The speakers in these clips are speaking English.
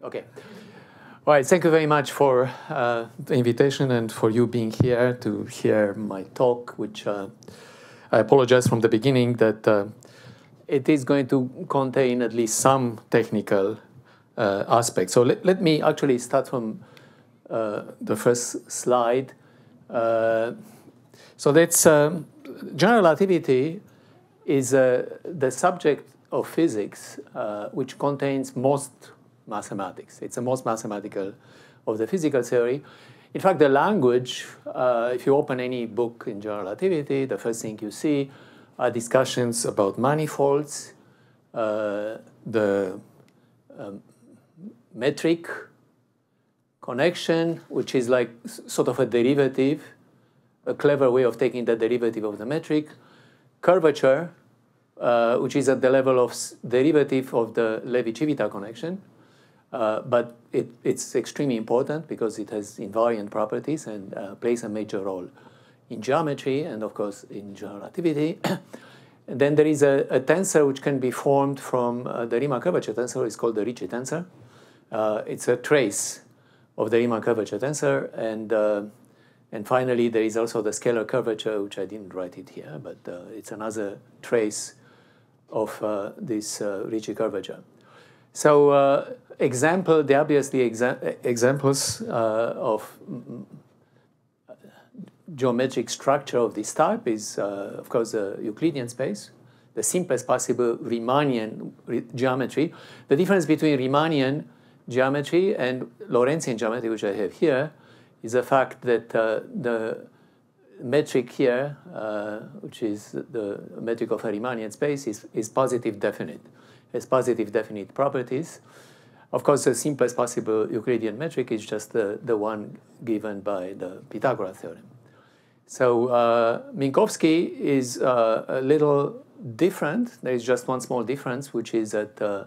Okay. All right, thank you very much for uh, the invitation and for you being here to hear my talk, which uh, I apologize from the beginning that uh, it is going to contain at least some technical uh, aspects. So let, let me actually start from uh, the first slide. Uh, so that's um, general relativity is the subject of physics which contains most mathematics. It's the most mathematical of the physical theory. In fact, the language, uh, if you open any book in general relativity, the first thing you see are discussions about manifolds, uh, the um, metric connection, which is like sort of a derivative, a clever way of taking the derivative of the metric, curvature, uh, which is at the level of derivative of the Levi-Civita connection, uh, but it, it's extremely important because it has invariant properties and uh, plays a major role in geometry and, of course, in general relativity. and then there is a, a, tensor which can be formed from uh, the Riemann curvature tensor. It's called the Ricci tensor. Uh, it's a trace of the Riemann curvature tensor. And, uh, and finally, there is also the scalar curvature, which I didn't write it here, but it's another trace of this Ricci curvature. So uh, example, are obviously exa examples uh, of geometric structure of this type is, uh, of course, the Euclidean space, the simplest possible Riemannian re geometry. The difference between Riemannian geometry and Lorentzian geometry, which I have here, is the fact that uh, the metric here, uh, which is the metric of a Riemannian space, is, is positive definite It has positive definite properties. Of course, the simplest possible Euclidean metric is just the, the one given by the Pythagoras theorem. So uh, Minkowski is uh, a little different. There is just one small difference, which is that uh,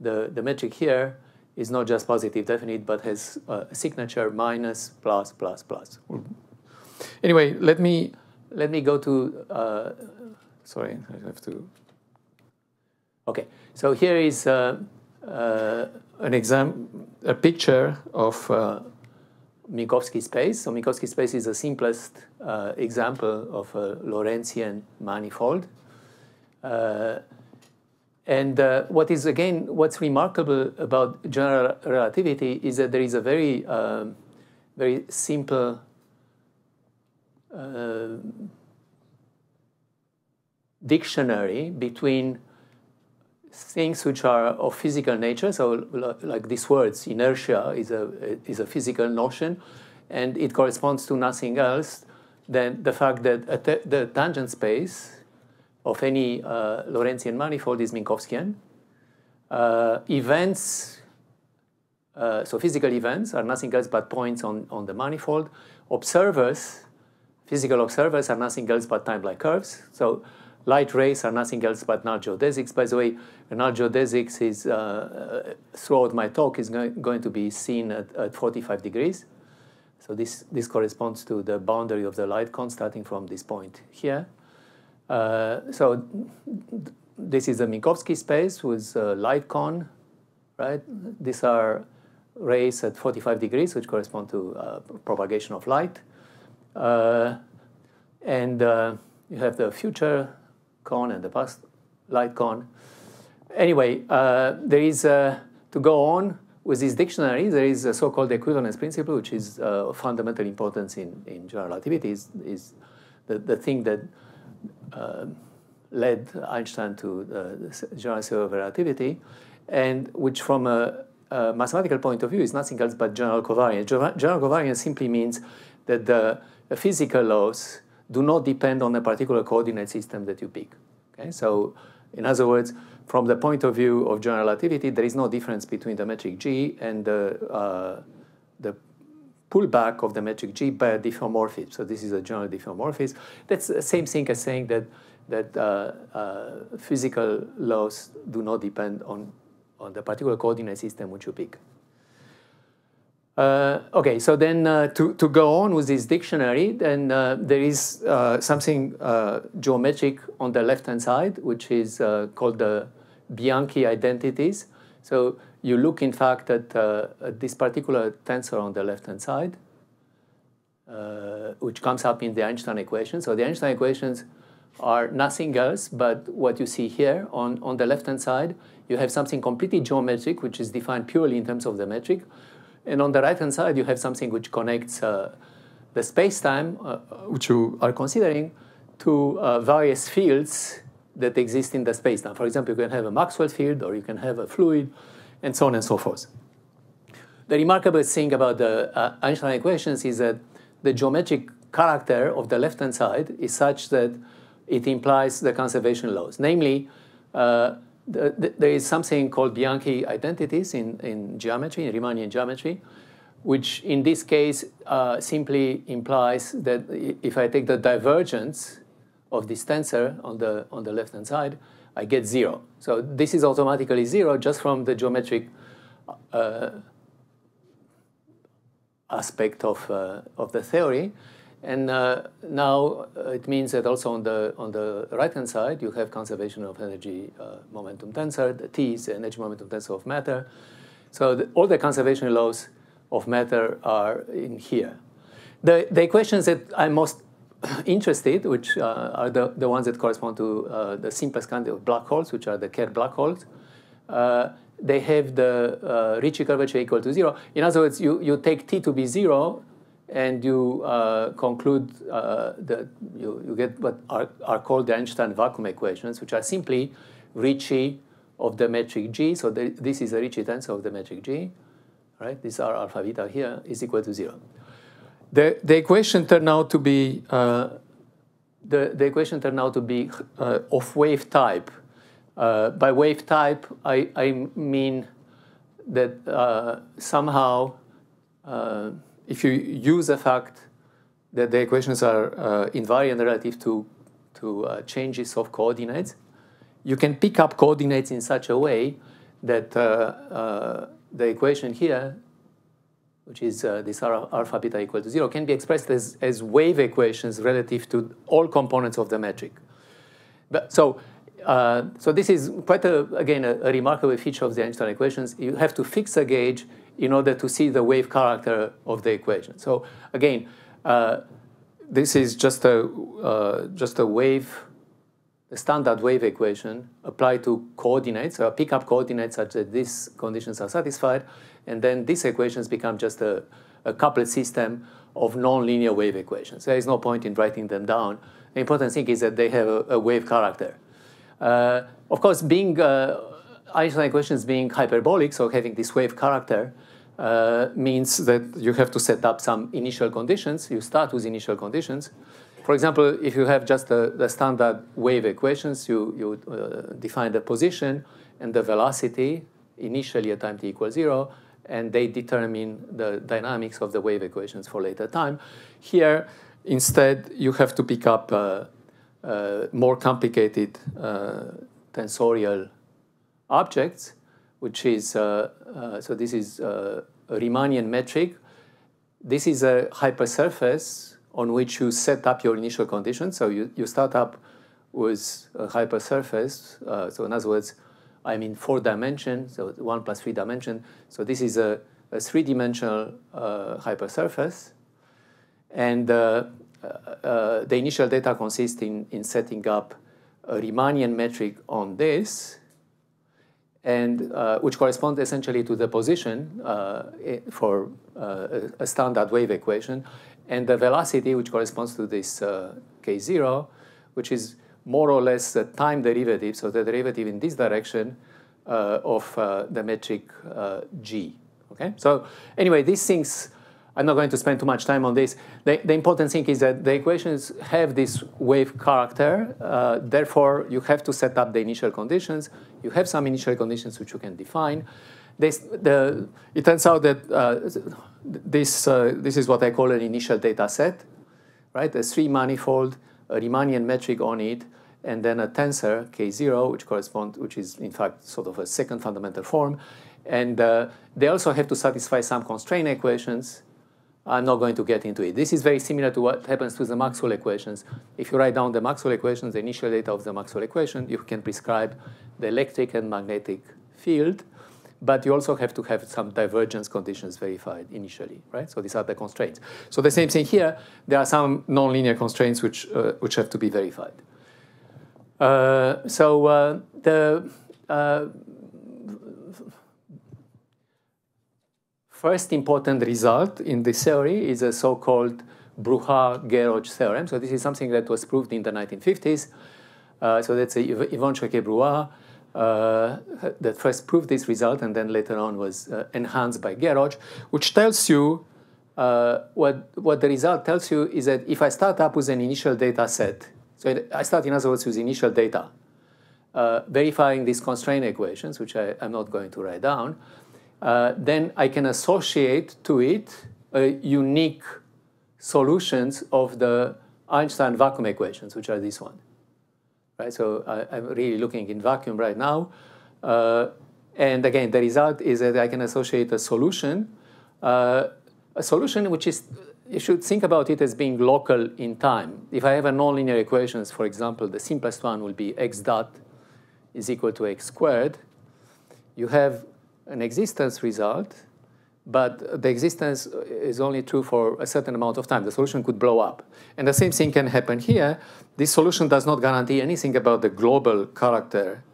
the, the metric here is not just positive definite, but has a signature minus, plus, plus, plus. Anyway, let me, let me go to, uh, sorry, I have to Okay, so here is uh, uh, an exam, a picture of uh, Minkowski space. So Minkowski space is the simplest uh, example of a Lorentzian manifold. Uh, and uh, what is, again, what's remarkable about general relativity is that there is a very, um, very simple dictionary between things which are of physical nature. So, like these words, inertia is a is a physical notion, and it corresponds to nothing else than the fact that the tangent space of any uh, Lorentzian manifold is Minkowskian. Uh, events, uh, so physical events, are nothing else but points on, on the manifold. Observers, physical observers, are nothing else but time-like curves. So light rays are nothing else but null geodesics. By the way, null geodesics is, uh, uh, throughout my talk, is going to be seen at, at 45 degrees. So this, this corresponds to the boundary of the light cone starting from this point here. Uh, so this is the Minkowski space with a light cone, right? These are rays at 45 degrees, which correspond to uh, propagation of light. Uh, and uh, you have the future cone and the past light cone. Anyway, uh, there is, uh, to go on with this dictionary, there is a so-called equivalence principle, which is uh, of fundamental importance in, in general relativity, is, is the, the thing that uh, led Einstein to the general theory of relativity, and which from a, a, mathematical point of view is nothing else but general covariance. General covariance simply means that the physical laws do not depend on a particular coordinate system that you pick. Okay? So in other words, from the point of view of general relativity, there is no difference between the metric G and the, uh, the pullback of the metric G by a diffeomorphism. So this is a general diffeomorphism. That's the same thing as saying that, that uh, uh, physical laws do not depend on, on the particular coordinate system which you pick. Uh, okay, so then uh, to, to go on with this dictionary, then uh, there is uh, something uh, geometric on the left-hand side, which is uh, called the Bianchi identities. So you look, in fact, at, at this particular tensor on the left-hand side, which comes up in the Einstein equation. So the Einstein equations are nothing else but what you see here. On, on the left-hand side, you have something completely geometric, which is defined purely in terms of the metric. And on the right-hand side, you have something which connects uh, the space-time, uh, which you are considering, to uh, various fields that exist in the space-time. For example, you can have a Maxwell field, or you can have a fluid, and so on and so forth. The remarkable thing about the uh, Einstein equations is that the geometric character of the left-hand side is such that it implies the conservation laws. Namely, uh, the, the, there is something called Bianchi identities in, in geometry, in Riemannian geometry, which in this case uh, simply implies that if I take the divergence of this tensor on the, on the left-hand side, I get zero. So this is automatically zero just from the geometric uh, aspect of, uh, of the theory. And uh, now uh, it means that also on the, on the right-hand side, you have conservation of energy uh, momentum tensor. The T is the energy momentum tensor of matter. So the, all the conservation laws of matter are in here. The, the equations that I'm most interested, which uh, are the, the ones that correspond to uh, the simplest kind of black holes, which are the Kerr black holes, uh, they have the Ricci curvature equal to zero. In other words, you, you take T to be zero, and you uh, conclude uh, that you, you get what are, are called the Einstein vacuum equations, which are simply Ricci of the metric G. So the, this is a Ricci tensor of the metric G, right? These are alpha beta here is equal to zero. The, the equation turned out to be uh, the, the equation turned out to be uh, of wave type. Uh, by wave type, I, I mean that uh, somehow if you use the fact that the equations are uh, invariant relative to, to uh, changes of coordinates, you can pick up coordinates in such a way that uh, uh the equation here, which is uh, this alpha beta equal to zero, can be expressed as, as wave equations relative to all components of the metric. But, so, uh, so this is quite, a, again, a, a remarkable feature of the Einstein equations. You have to fix a gauge in order to see the wave character of the equation. So again, uh, this is just a, uh, just a wave, a standard wave equation applied to coordinates, so I pick up coordinates such that these conditions are satisfied, and then these equations become just a, a couplet system of nonlinear wave equations. There is no point in writing them down. The important thing is that they have a, a wave character. Uh, of course, being uh, Einstein equations being hyperbolic, so having this wave character, uh, means that you have to set up some initial conditions. You start with initial conditions. For example, if you have just the, standard wave equations, you, you uh, define the position and the velocity initially at time t equals zero, and they determine the dynamics of the wave equations for later time. Here, instead, you have to pick up uh, uh more complicated uh, tensorial objects which is, uh, uh, so this is uh, a Riemannian metric. This is a hypersurface on which you set up your initial conditions. So you, you start up with a hypersurface. Uh, so in other words, I'm in four dimensions, so one plus three dimension. So this is a, a three-dimensional uh, hypersurface. And uh, the initial data consists in, in setting up a Riemannian metric on this, and uh, which correspond essentially to the position uh, for uh, a standard wave equation, and the velocity, which corresponds to this uh, k0, which is more or less the time derivative, so the derivative in this direction of the metric g. Okay, so anyway, these things I'm not going to spend too much time on this. The, the important thing is that the equations have this wave character. Uh, therefore, you have to set up the initial conditions. You have some initial conditions which you can define. This, the, it turns out that uh, this, uh, this is what I call an initial data set, right? A three manifold, a Riemannian metric on it, and then a tensor, K0, which corresponds, which is in fact sort of a second fundamental form. And uh, they also have to satisfy some constraint equations I'm not going to get into it. This is very similar to what happens to the Maxwell equations. If you write down the Maxwell equations, the initial data of the Maxwell equation, you can prescribe the electric and magnetic field. but you also have to have some divergence conditions verified initially, right? So these are the constraints. So the same thing here, there are some nonlinear constraints which, uh, which have to be verified. Uh, so uh, the first important result in this theory is a so-called Bruhat-Geroch theorem. So this is something that was proved in the 1950s. Uh, so that's Yvonne Choquet-Bruhat uh, that first proved this result and then later on was uh, enhanced by Geroch, which tells you uh, what, what the result tells you is that if I start up with an initial data set, so I start in other words with initial data, uh, verifying these constraint equations, which I, am not going to write down, uh, then I can associate to it unique solutions of the Einstein vacuum equations, which are this one. Right? So I, am really looking in vacuum right now. Uh, and again, the result is that I can associate a solution, uh, a solution which is, you should think about it as being local in time. If I have a nonlinear equations, for example, the simplest one will be x dot is equal to x squared. You have an existence result, but the existence is only true for a certain amount of time. The solution could blow up. And the same thing can happen here. This solution does not guarantee anything about the global character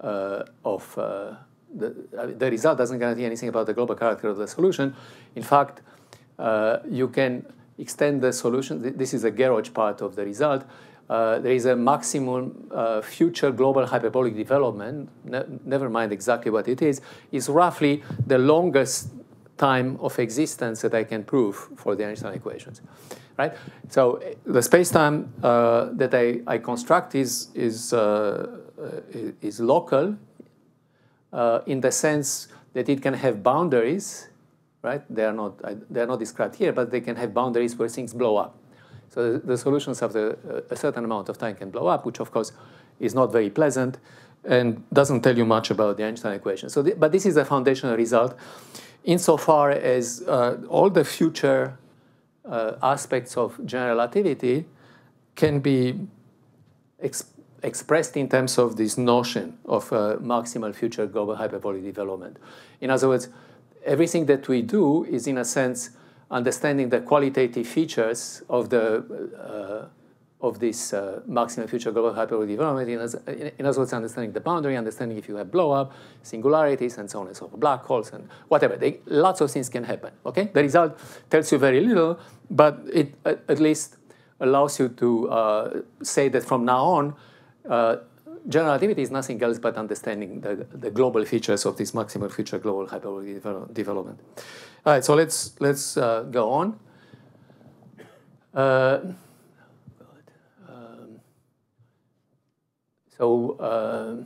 uh, of uh, the, the result doesn't guarantee anything about the global character of the solution. In fact, uh, you can extend the solution. This is a Geroch part of the result. Uh, there is a maximum uh, future global hyperbolic development, ne never mind exactly what it is, is roughly the longest time of existence that I can prove for the Einstein equations, right? So uh, the space-time uh, that I, I construct is, is, uh, is local uh, in the sense that it can have boundaries, right? They are, not, they are not described here, but they can have boundaries where things blow up. So the, the solutions after a certain amount of time can blow up, which of course is not very pleasant and doesn't tell you much about the Einstein equation. So, the, but this is a foundational result insofar as uh, all the future uh, aspects of general relativity can be ex expressed in terms of this notion of uh, maximal future global hyperbolic development. In other words, everything that we do is, in a sense, understanding the qualitative features of the uh, of this uh, maximum future global hyperbolic development. In, in other words, understanding the boundary, understanding if you have blow up, singularities, and so on and so forth, black holes, and whatever. They, lots of things can happen. Okay, the result tells you very little, but it at, at least allows you to uh, say that from now on, uh, general relativity is nothing else but understanding the, the global features of this maximum future global hyperbolic development. All right, so let's let's uh, go on. Uh, So uh,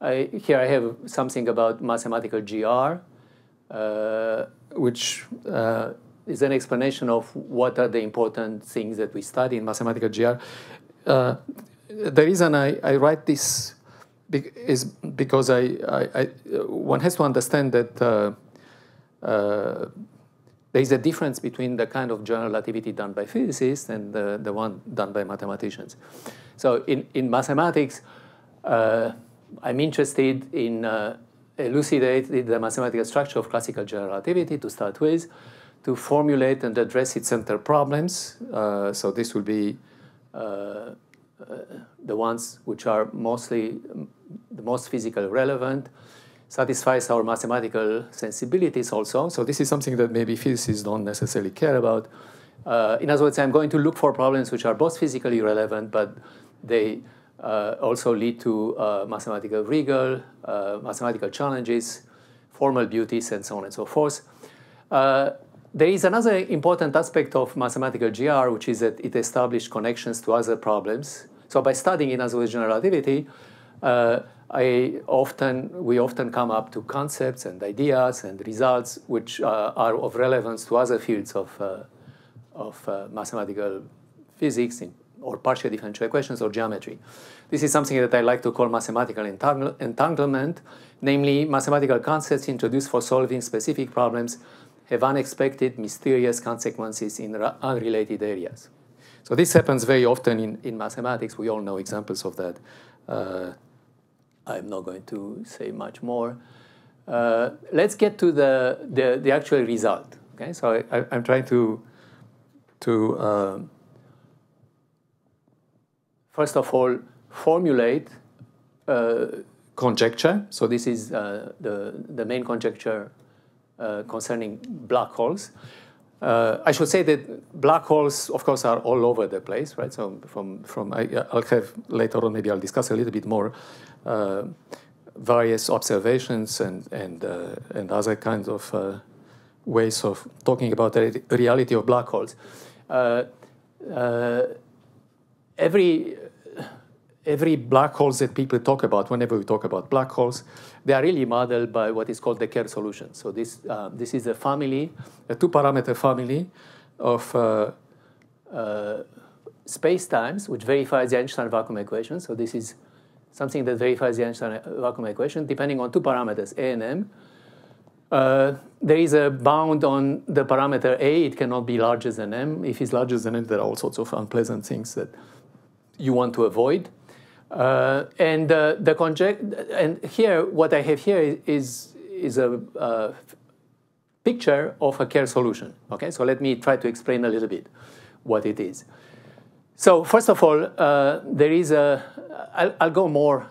I, here I have something about mathematical GR, uh, which uh, is an explanation of what are the important things that we study in mathematical GR. Uh, the reason I, I write this is because I, I, I, one has to understand that uh, uh, there is a difference between the kind of general relativity done by physicists and the, the one done by mathematicians. So in, in mathematics, uh, I'm interested in uh, elucidating the mathematical structure of classical general relativity to start with, to formulate and address its center problems. Uh, so this will be uh, the ones which are mostly the most physically relevant, satisfies our mathematical sensibilities also. So this is something that maybe physicists don't necessarily care about. Uh, in other words, I'm going to look for problems which are both physically relevant, but they uh, also lead to uh, mathematical rigor, uh, mathematical challenges, formal beauties, and so on and so forth. there is another important aspect of mathematical GR, which is that it establishes connections to other problems. So by studying in other words general relativity, I often, we often come up to concepts and ideas and results which uh, are of relevance to other fields of, uh, of uh, mathematical physics, in or partial differential equations or geometry. This is something that I like to call mathematical entanglement, namely mathematical concepts introduced for solving specific problems have unexpected, mysterious consequences in unrelated areas. So this happens very often in, in mathematics. We all know examples of that. Uh, I'm not going to say much more. uh, let's get to the, the, the, actual result. Okay, so I, am trying to, to uh, first of all, formulate uh, conjecture. So this is uh, the, the main conjecture uh, concerning black holes. Uh, I should say that black holes, of course, are all over the place, right? So from, from I, will have later on, maybe I'll discuss a little bit more uh, various observations and, and, uh, and other kinds of uh, ways of talking about the reality of black holes. every every black holes that people talk about, whenever we talk about black holes, they are really modeled by what is called the Kerr solution. So this, uh, this is a family, a two-parameter family of uh, uh, space-times, which verifies the Einstein vacuum equation. So this is something that verifies the Einstein vacuum equation, depending on two parameters, A and M. Uh, there is a bound on the parameter A. It cannot be larger than M. If it's larger than M, there are all sorts of unpleasant things that you want to avoid. Uh, and uh, the conject and here, what I have here is, is a picture of a Kerr solution. Okay, so let me try to explain a little bit what it is. So first of all, uh, there is a. I'll, I'll go more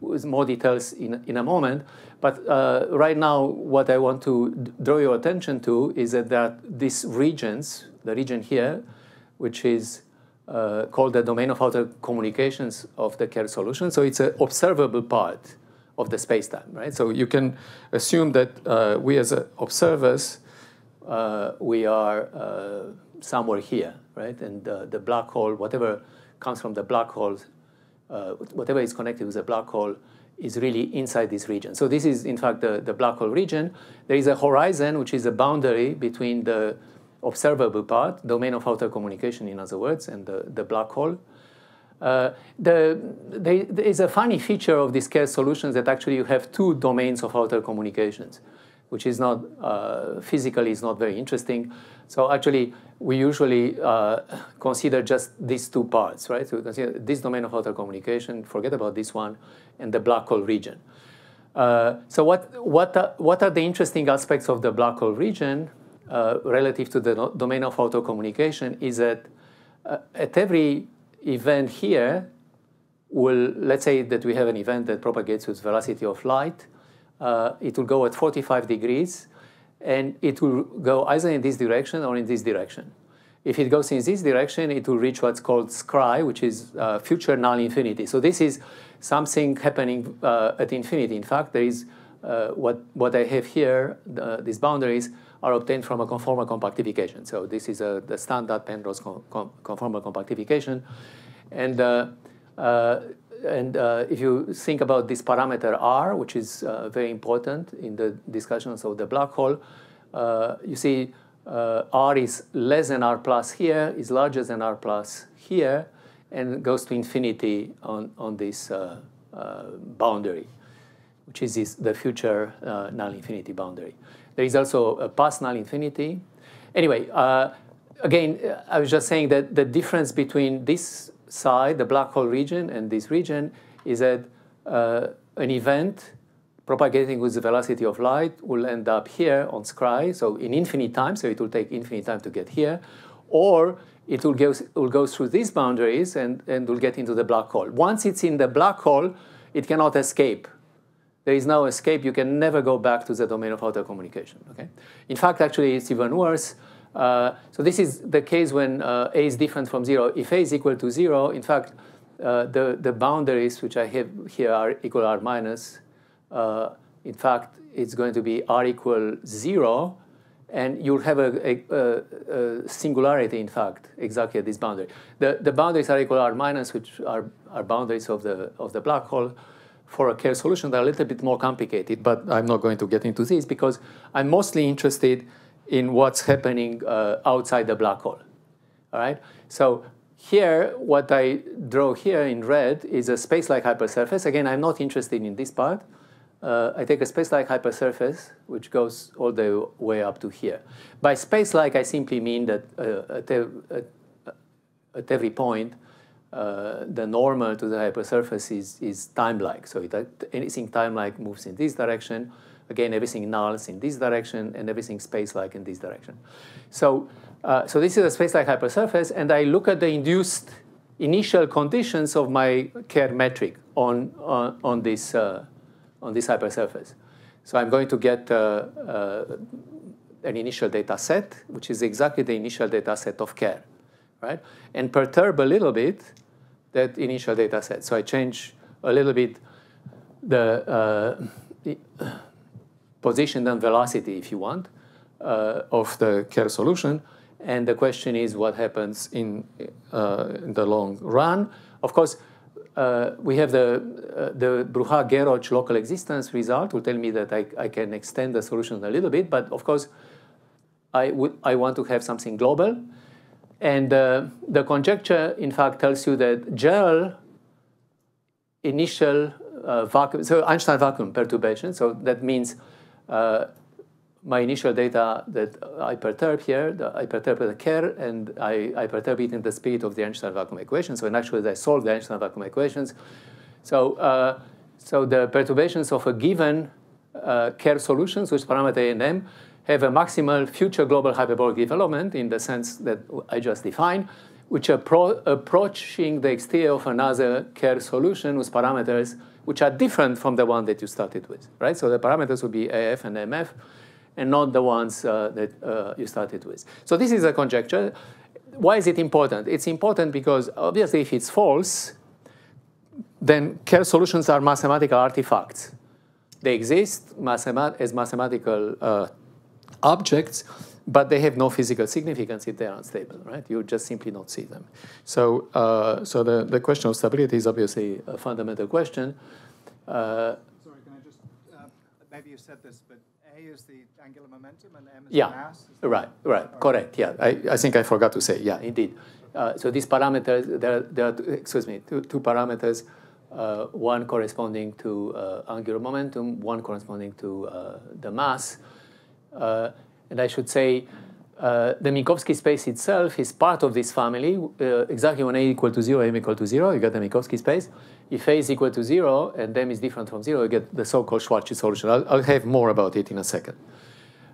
with more details in, in a moment, but uh, right now, what I want to draw your attention to is that, that these regions, the region here, which is uh, called the domain of outer communications of the Kerr solution. So it's an observable part of the space-time, right? So you can assume that uh, we as observers, uh, we are uh, somewhere here, right? And the black hole, whatever comes from the black hole, uh, whatever is connected with the black hole, is really inside this region. So this is, in fact, the, the black hole region. There is a horizon, which is a boundary between the observable part, domain of outer communication, in other words, and the, the black hole. Uh, the, there is a funny feature of these Kerr solutions that actually you have two domains of outer communications, which is not, uh, physically is not very interesting. So actually, we usually uh, consider just these two parts, right? So we consider this domain of outer communication, forget about this one, and the black hole region. Uh, so what, what, what are the interesting aspects of the black hole region? Uh, relative to the domain of outer communication is that uh, at every event here, will let's say that we have an event that propagates with velocity of light. Uh, it will go at 45 degrees, and it will go either in this direction or in this direction. If it goes in this direction, it will reach what's called scri, which is uh, future null infinity. So this is something happening uh, at infinity. In fact, there is uh, what, what I have here, the, these boundaries, are obtained from a conformal compactification. So this is a, the standard Penrose con con conformal compactification. And, uh, uh, and uh, if you think about this parameter R, which is uh, very important in the discussions of the black hole, uh, you see uh, R is less than R plus here, is larger than R plus here, and goes to infinity on, on this boundary, which is this, the future null infinity boundary. There is also a past null infinity. Anyway, uh, again, I was just saying that the difference between this side, the black hole region, and this region is that uh, an event propagating with the velocity of light will end up here on scri, so in infinite time, so it will take infinite time to get here, or it will go, will go through these boundaries and, and will get into the black hole. Once it's in the black hole, it cannot escape there is no escape. You can never go back to the domain of outer communication. Okay? In fact, actually, it's even worse. Uh, so this is the case when uh, a is different from zero. If a is equal to zero, in fact, uh, the, the boundaries which I have here are equal r minus. Uh, in fact, it's going to be r equal zero, and you'll have a, a, a, singularity, in fact, exactly at this boundary. The, the boundaries are equal r minus, which are, are boundaries of the, of the black hole for a Kerr solution that are a little bit more complicated, but I'm not going to get into this because I'm mostly interested in what's happening uh, outside the black hole. All right. So here, what I draw here in red is a space-like hypersurface. Again, I'm not interested in this part. Uh, I take a space-like hypersurface, which goes all the way up to here. By space-like, I simply mean that uh, at, at every point, uh, the normal to the hypersurface is, is time-like. So it, anything time-like moves in this direction, Again, everything nulls in this direction and everything space-like in this direction. So, uh, so this is a space-like hypersurface, and I look at the induced initial conditions of my Kerr metric on, on, on this, uh, on this hypersurface. So I'm going to get uh, uh, an initial data set, which is exactly the initial data set of Kerr, right? And perturb a little bit that initial data set. So I change a little bit the, uh, the position and velocity, if you want, uh, of the Kerr solution. And the question is what happens in, uh, in the long run. Of course, uh, we have the, uh, the Bruhat-Geroch local existence result will tell me that I, I can extend the solution a little bit, but of course, I, I want to have something global. And uh, the conjecture, in fact, tells you that general initial uh, vacuum, so Einstein vacuum perturbation, so that means uh, my initial data that I perturb here, the, I perturb the Kerr, and I, I perturb it in the speed of the Einstein vacuum equation. So in actually, I solve the Einstein vacuum equations. So, uh, so the perturbations of a given uh, Kerr solutions, which parameter A and M, have a maximal future global hyperbolic development in the sense that I just defined, which are approaching the exterior of another Kerr solution with parameters which are different from the one that you started with, right? So the parameters would be AF and MF and not the ones uh, that uh, you started with. So this is a conjecture. Why is it important? It's important because obviously if it's false, then Kerr solutions are mathematical artifacts. They exist as mathematical uh, objects, but they have no physical significance if they're unstable, right? You just simply not see them. So, uh, so the, the question of stability is obviously a fundamental question. Uh, Sorry, can I just, uh, maybe you said this, but A is the angular momentum and M is yeah, the mass? right, right, correct, yeah. I, I think I forgot to say, yeah, indeed. Uh, so these parameters, there, there are, excuse me, two, two parameters, uh, one corresponding to uh, angular momentum, one corresponding to the mass. Uh, and I should say, uh, the Minkowski space itself is part of this family. Uh, exactly when a equal to zero, m equal to zero, you get the Minkowski space. If a is equal to zero and m is different from zero, you get the so-called Schwarzschild solution. I'll, I'll, have more about it in a second.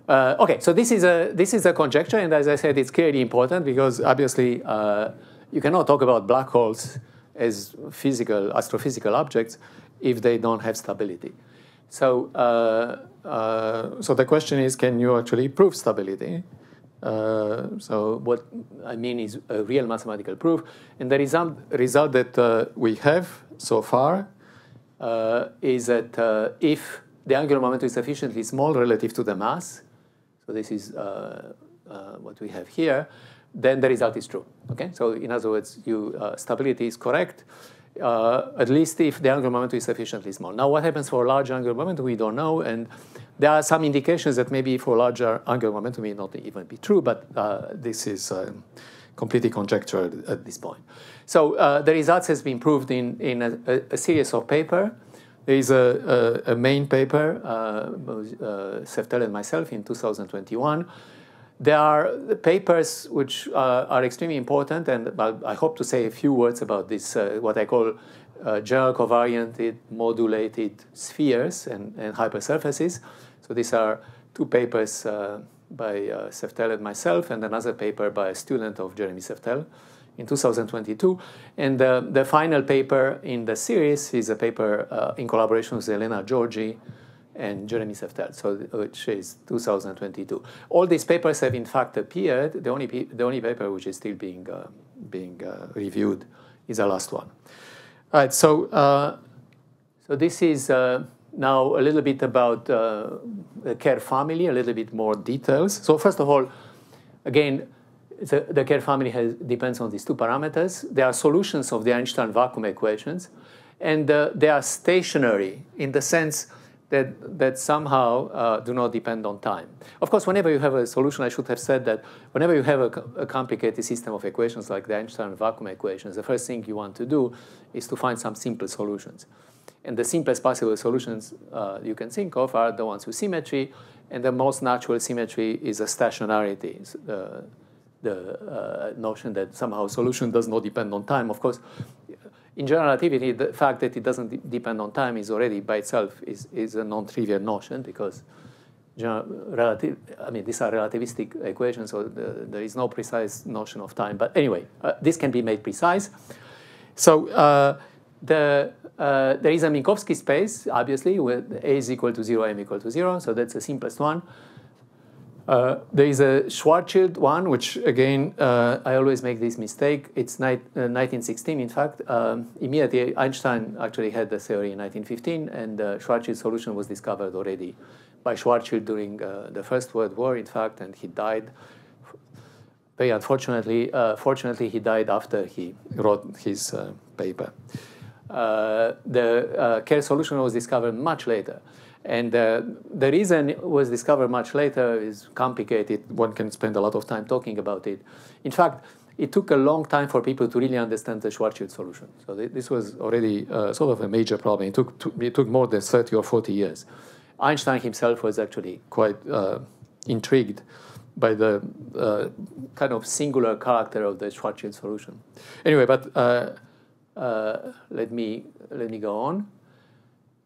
Uh, okay, so this is a this is a conjecture, and as I said, it's clearly important because obviously uh, you cannot talk about black holes as physical astrophysical objects if they don't have stability. So, uh, so the question is, can you actually prove stability? Uh, so what I mean is a real mathematical proof. And the result, result that uh, we have so far uh, is that uh, if the angular momentum is sufficiently small relative to the mass, so this is what we have here, then the result is true. Okay, so in other words, you stability is correct uh, at least if the angular momentum is sufficiently small. Now, what happens for a large angular momentum, we don't know, and there are some indications that maybe for larger angular momentum may not even be true, but uh, this is uh, completely conjecture at this point. So uh, the results has been proved in, in a, a series of paper. There is a, a, a main paper, uh, uh Szeftel and myself in 2021, there are papers which uh, are extremely important, and I hope to say a few words about this, uh, what I call uh, general covariant modulated spheres and, and hypersurfaces. So these are two papers uh, by uh, Szeftel and myself, and another paper by a student of Jérémie Szeftel in 2022. And the final paper in the series is a paper uh, in collaboration with Elena Giorgi, and Jérémie Szeftel, so which is 2022. All these papers have in fact appeared. The only the only paper which is still being uh, being uh, reviewed is the last one. All right, so uh, so this is uh, now a little bit about uh, the Kerr family, a little bit more details. So first of all, again. The, the Kerr family has, depends on these two parameters. They are solutions of the Einstein vacuum equations, and uh, they are stationary in the sense that, that somehow uh, do not depend on time. Of course, whenever you have a solution, I should have said that whenever you have a, a, complicated system of equations like the Einstein vacuum equations, the first thing you want to do is to find some simple solutions. And the simplest possible solutions uh, you can think of are the ones with symmetry, and the most natural symmetry is a stationarity, the, the uh, notion that somehow solution does not depend on time. Of course, in general relativity, the fact that it doesn't de depend on time is already by itself is, is a non-trivial notion because general relative, I mean, these are relativistic equations, so the, there is no precise notion of time. But anyway, uh, this can be made precise. So uh, the, uh, there is a Minkowski space, obviously, where A is equal to 0, M equal to 0. So that's the simplest one. Uh, there is a Schwarzschild one, which again, uh, I always make this mistake. It's ni 1916, uh, in fact. Um, immediately, Einstein actually had the theory in 1915, and the Schwarzschild solution was discovered already by Schwarzschild during uh, the First World War, in fact, and he died. Very unfortunately, uh, fortunately, he died after he wrote his paper. the Kerr solution was discovered much later. And uh, the reason it was discovered much later is complicated. One can spend a lot of time talking about it. In fact, it took a long time for people to really understand the Schwarzschild solution. So th this was already uh, sort of a major problem. It took, it took more than 30 or 40 years. Einstein himself was actually quite uh, intrigued by the uh, kind of singular character of the Schwarzschild solution. Anyway, but uh, uh, let, me, let me go on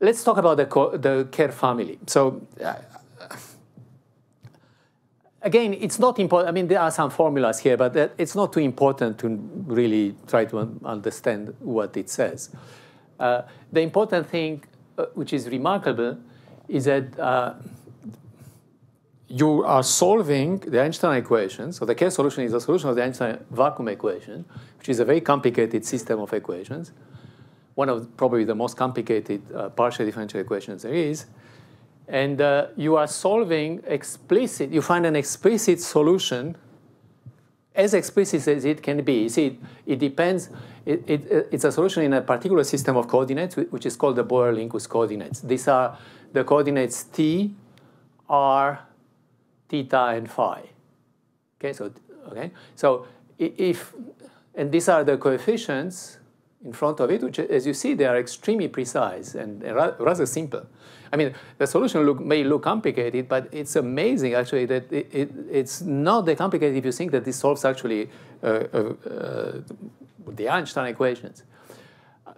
let's talk about the, the Kerr family. So uh, again, it's not important. I mean, there are some formulas here, but it's not too important to really try to understand what it says. Uh, the important thing, uh, which is remarkable, is that uh, you are solving the Einstein equation. So the Kerr solution is a solution of the Einstein vacuum equation, which is a very complicated system of equations one of probably the most complicated uh, partial differential equations there is. And uh, you are solving explicit, you find an explicit solution as explicit as it can be. You see, it, depends, it, it, it's a solution in a particular system of coordinates, which is called the Boyer-Lindquist coordinates. These are the coordinates t, r, theta, and phi. Okay, so, okay, so if, and these are the coefficients in front of it, which, as you see, they are extremely precise and rather simple. I mean, the solution look, may look complicated, but it's amazing, actually, that it, it, it's not that complicated if you think that this solves actually uh, uh, uh, the Einstein equations.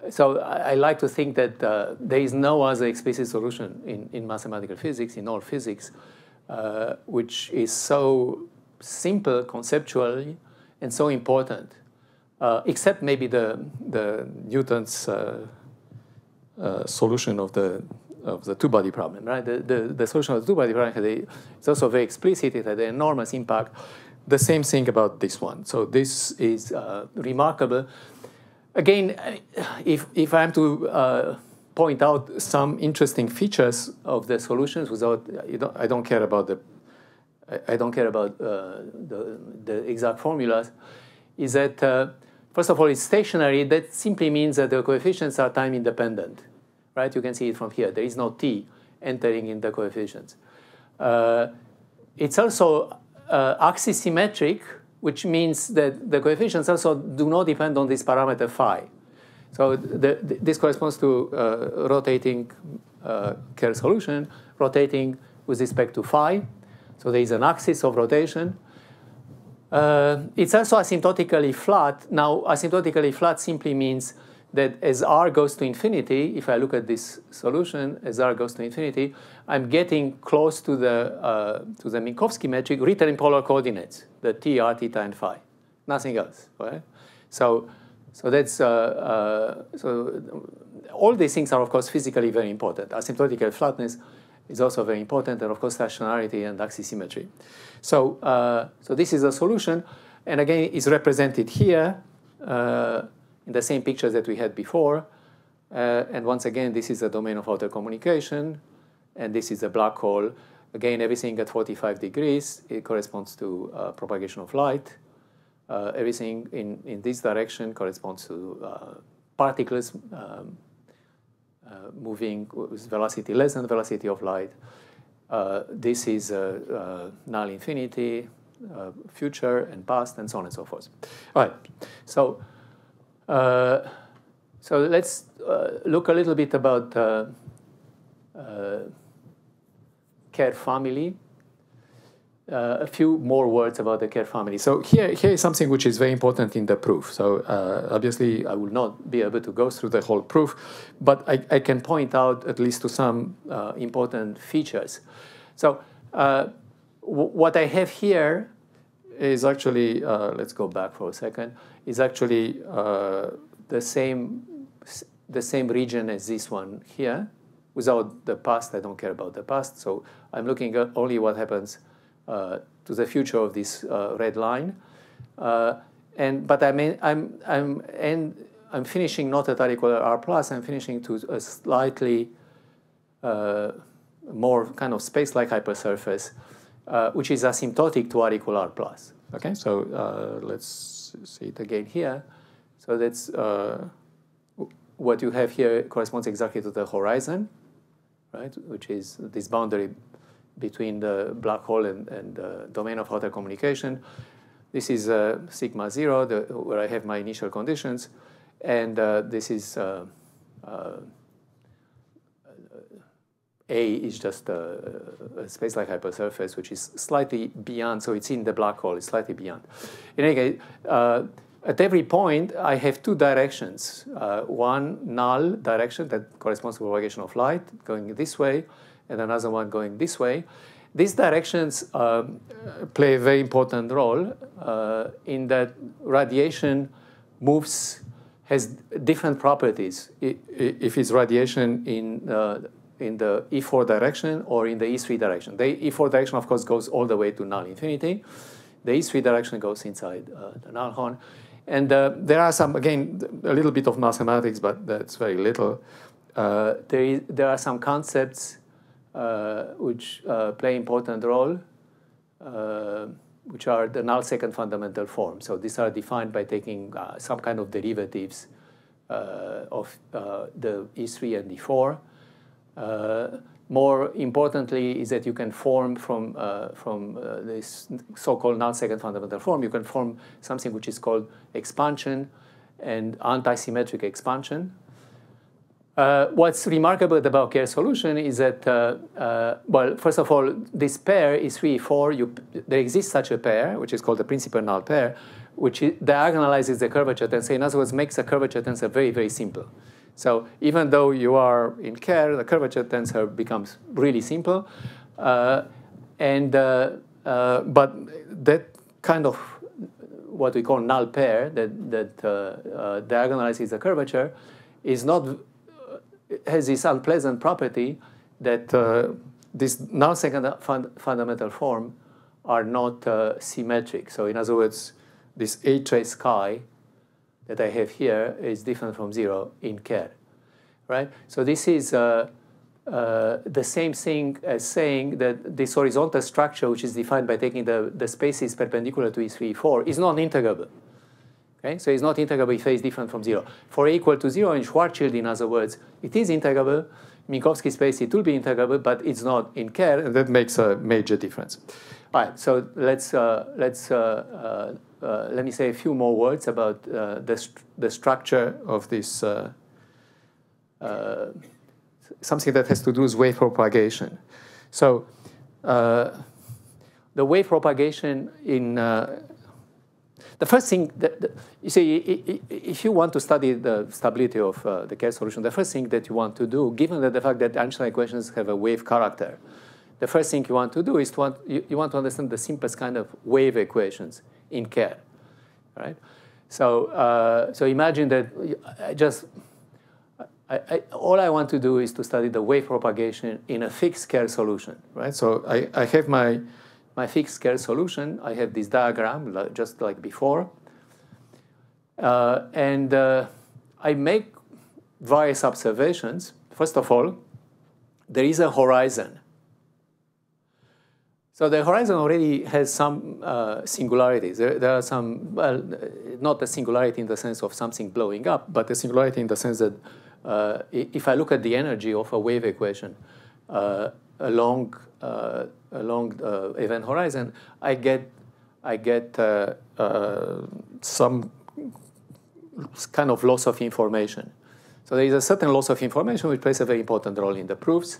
So I, I like to think that uh, there is no other explicit solution in, in mathematical physics, in all physics, uh, which is so simple conceptually and so important uh, except maybe the, the Newton's uh, uh, solution of the, of the two-body problem, right? The, the, the, solution of the two-body problem had a, it's also very explicit, it had an enormous impact. The same thing about this one. So this is uh, remarkable. Again, if, if I'm to uh, point out some interesting features of the solutions without, don't, I don't care about the I don't care about uh, the, the exact formulas, is that uh, First of all, it's stationary. That simply means that the coefficients are time independent, right? You can see it from here. There is no t entering in the coefficients. Uh, it's also uh, axis symmetric, which means that the coefficients also do not depend on this parameter phi. So the, the, this corresponds to uh, rotating uh, Kerr solution, rotating with respect to phi. So there is an axis of rotation. Uh, it's also asymptotically flat. Now, asymptotically flat simply means that as r goes to infinity, if I look at this solution, as r goes to infinity, I'm getting close to the, uh, to the Minkowski metric written in polar coordinates, the t, r, theta, and phi. Nothing else, right? So, so that's, uh, uh, so all these things are, of course, physically very important. Asymptotical flatness is also very important, and of course, stationarity and axis symmetry. So, uh, so this is a solution, and again, it's represented here uh, in the same pictures that we had before. Uh, and once again, this is the domain of outer communication, and this is a black hole. Again, everything at 45 degrees, it corresponds to uh, propagation of light. Uh, everything in, in this direction corresponds to uh, particles um, moving with velocity less than velocity of light. Uh, this is uh, null infinity, uh, future and past, and so on and so forth. All right. So, so let's look a little bit about Kerr family. Uh, a few more words about the Kerr family. So here, here is something which is very important in the proof. So uh, obviously, I will not be able to go through the whole proof, but I, I can point out at least to some uh, important features. So uh, what I have here is actually, uh, let's go back for a second, is actually uh, the same the same region as this one here. Without the past, I don't care about the past. So I'm looking at only what happens Uh, to the future of this uh, red line. Uh, and but I mean, I'm I'm and I'm finishing not at r equal r plus. I'm finishing to a slightly uh, more kind of space-like hypersurface, uh, which is asymptotic to r equal r plus. Okay, so let's see it again here. So that's what you have here corresponds exactly to the horizon, right? Which is this boundary between the black hole and, and the domain of outer communication. This is uh, sigma zero, the, where I have my initial conditions, and uh, this is uh, uh A is just a, a space-like hypersurface, which is slightly beyond, so it's in the black hole, it's slightly beyond. In any case, uh, at every point, I have two directions. Uh, one null direction that corresponds to propagation of light going this way, and another one going this way. These directions um, play a very important role uh, in that radiation moves, has different properties if it's radiation in, uh, in the E4 direction or in the E3 direction. The E4 direction, of course, goes all the way to null infinity. The E3 direction goes inside uh, the null horn. And uh, there are some, again, a little bit of mathematics, but that's very little. Uh, there, is, there are some concepts which uh, play important role, uh, which are the null second fundamental form. So these are defined by taking some kind of derivatives of the E3 and E4. More importantly is that you can form from, uh, from uh, this so-called null-second fundamental form, you can form something which is called expansion and anti-symmetric expansion. Uh, what's remarkable about Kerr solution is that, uh, uh, well, first of all, this pair is 3, 4. You, there exists such a pair, which is called the principal null pair, which diagonalizes the curvature tensor. In other words, makes the curvature tensor very, very simple. So even though you are in Kerr, the curvature tensor becomes really simple. Uh, and, uh, uh, but that kind of what we call null pair that, that diagonalizes the curvature is not has this unpleasant property that uh, this null second fund fundamental form are not uh, symmetric. So in other words, this A trace chi that I have here is different from zero in Kerr, right? So this is uh, uh, the same thing as saying that this horizontal structure, which is defined by taking the, the spaces perpendicular to E3, 4, is non-integrable. Okay? So it's not integrable if A is different from zero. For A equal to zero in Schwarzschild, in other words, it is integrable. Minkowski space, it will be integrable, but it's not in Kerr, and that makes a major difference. All right, so let's, uh, let's uh, uh, uh let me say a few more words about uh, the, st the structure of this, uh, something that has to do with wave propagation. So the wave propagation in the first thing, that, that, you see, if you want to study the stability of uh, the Kerr solution, the first thing that you want to do, given that the fact that Einstein equations have a wave character, the first thing you want to do is to want, you, you want to understand the simplest kind of wave equations in Kerr, right? So, uh, so imagine that I just, I, I, all I want to do is to study the wave propagation in a fixed Kerr solution, right? So I, I have my my fixed Kerr solution, I have this diagram just like before. Uh, and uh, I make various observations. First of all, there is a horizon. So the horizon already has some uh, singularities. There, there, are some, well, not a singularity in the sense of something blowing up, but a singularity in the sense that uh, if I look at the energy of a wave equation uh, along uh, along event horizon, I get, I get uh, uh, some kind of loss of information. So there is a certain loss of information which plays a very important role in the proofs.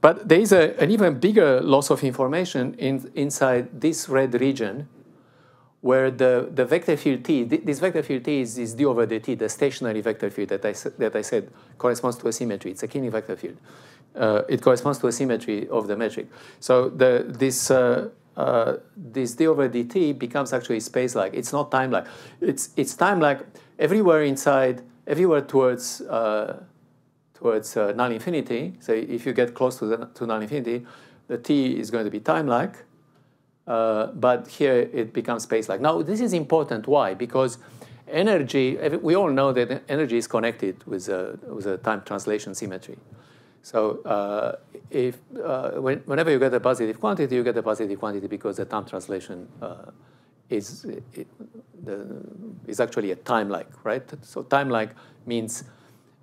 But there is a, an even bigger loss of information in, inside this red region where the, the vector field T, this vector field T is, is d over dt, the stationary vector field that I, that I said corresponds to a symmetry. It's a Killing vector field. Uh, it corresponds to a symmetry of the metric. So the, this, uh, uh, this d over dt becomes actually space-like. It's not time-like. It's, it's time-like everywhere inside, everywhere towards, uh, towards uh, null infinity. So if you get close to, the, to null infinity, the t is going to be time-like. Uh, but here it becomes space-like. Now, this is important. Why? Because energy, we all know that energy is connected with a, with a time translation symmetry. So uh, if, uh, when, whenever you get a positive quantity, you get a positive quantity because the time translation uh, is, it, the, is actually a time-like, right? So time-like means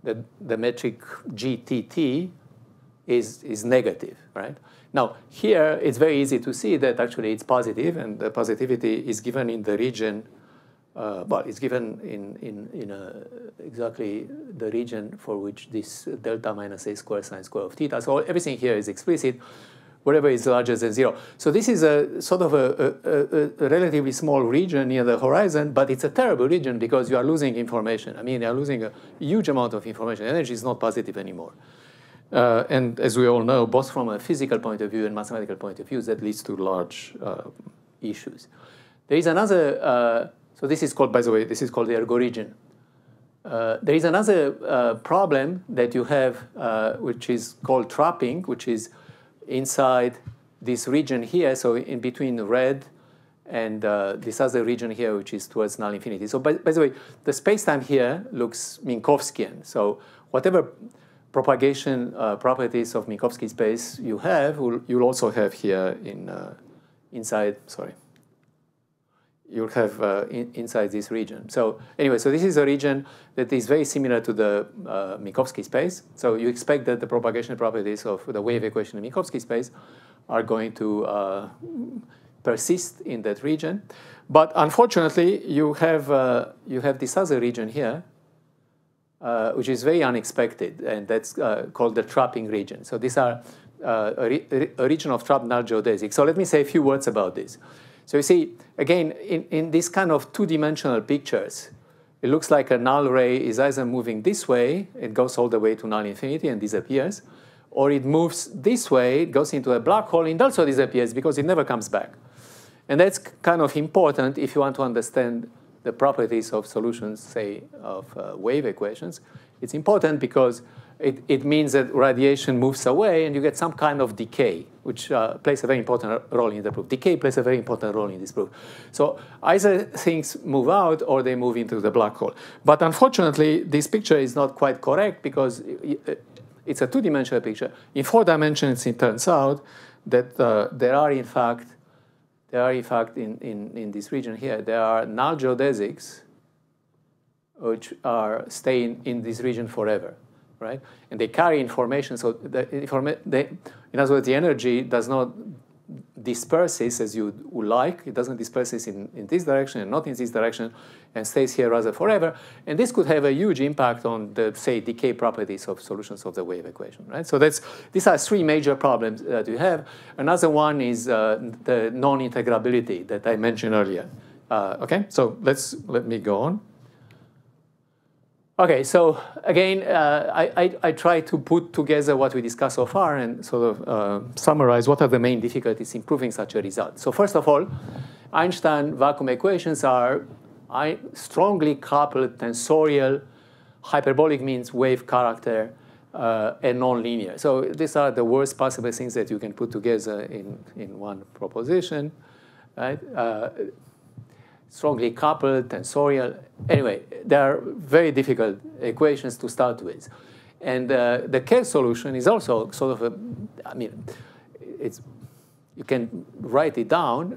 that the metric GTT is, is negative, right? Now, here it's very easy to see that actually it's positive, and the positivity is given in the region, uh, well, it's given in, in, in a, exactly the region for which this delta minus a square sine square of theta. So everything here is explicit, whatever is larger than zero. So this is a sort of a, a, a, relatively small region near the horizon, but it's a terrible region because you are losing information. I mean, you are losing a huge amount of information. Energy is not positive anymore. Uh, and as we all know, both from a physical point of view and mathematical point of view, that leads to large uh, issues. There is another, uh, so this is called, by the way, this is called the region. Uh, there is another uh, problem that you have, uh, which is called trapping, which is inside this region here, so in between red and this other region here, which is towards null infinity. So by, by the way, the space-time here looks Minkowskian. So whatever propagation uh, properties of Minkowski space you have, you'll also have here in uh, inside, sorry, you'll have uh, in, inside this region. So anyway, so this is a region that is very similar to the uh, Minkowski space. So you expect that the propagation properties of the wave equation in Minkowski space are going to persist in that region. But unfortunately, you have, uh, you have this other region here, uh, which is very unexpected, and that's uh, called the trapping region. So these are uh, a, re a, region of trapped null geodesics. So let me say a few words about this. So you see, again, in, in this kind of two-dimensional pictures, it looks like a null ray is either moving this way, it goes all the way to null infinity and disappears, or it moves this way, it goes into a black hole and also disappears because it never comes back. And that's kind of important if you want to understand the properties of solutions, say, of uh, wave equations. It's important because it, it means that radiation moves away and you get some kind of decay, which uh, plays a very important role in the proof. Decay plays a very important role in this proof. So either things move out or they move into the black hole. But unfortunately, this picture is not quite correct because it's a two-dimensional picture. In four dimensions, it turns out that uh, there are, in fact, there are, in fact, in, in, in this region here, there are null geodesics which are staying in this region forever, right? And they carry information, so the informa they, in other words, the energy does not disperses as you would like. It doesn't disperses in, in this direction and not in this direction and stays here rather forever. And this could have a huge impact on the, say, decay properties of solutions of the wave equation, right? So that's, these are three major problems that you have. Another one is uh, the non-integrability that I mentioned earlier. Uh, okay, so let's, let me go on. Okay, so again, uh, I, I, I, try to put together what we discussed so far and sort of uh, summarize what are the main difficulties in proving such a result. So first of all, Einstein vacuum equations are strongly coupled tensorial, hyperbolic means wave character, uh, and nonlinear. So these are the worst possible things that you can put together in, in one proposition. Right? Uh, strongly coupled, tensorial. Anyway, they are very difficult equations to start with. And uh, the Kerr solution is also sort of a, I mean, it's, you can write it down.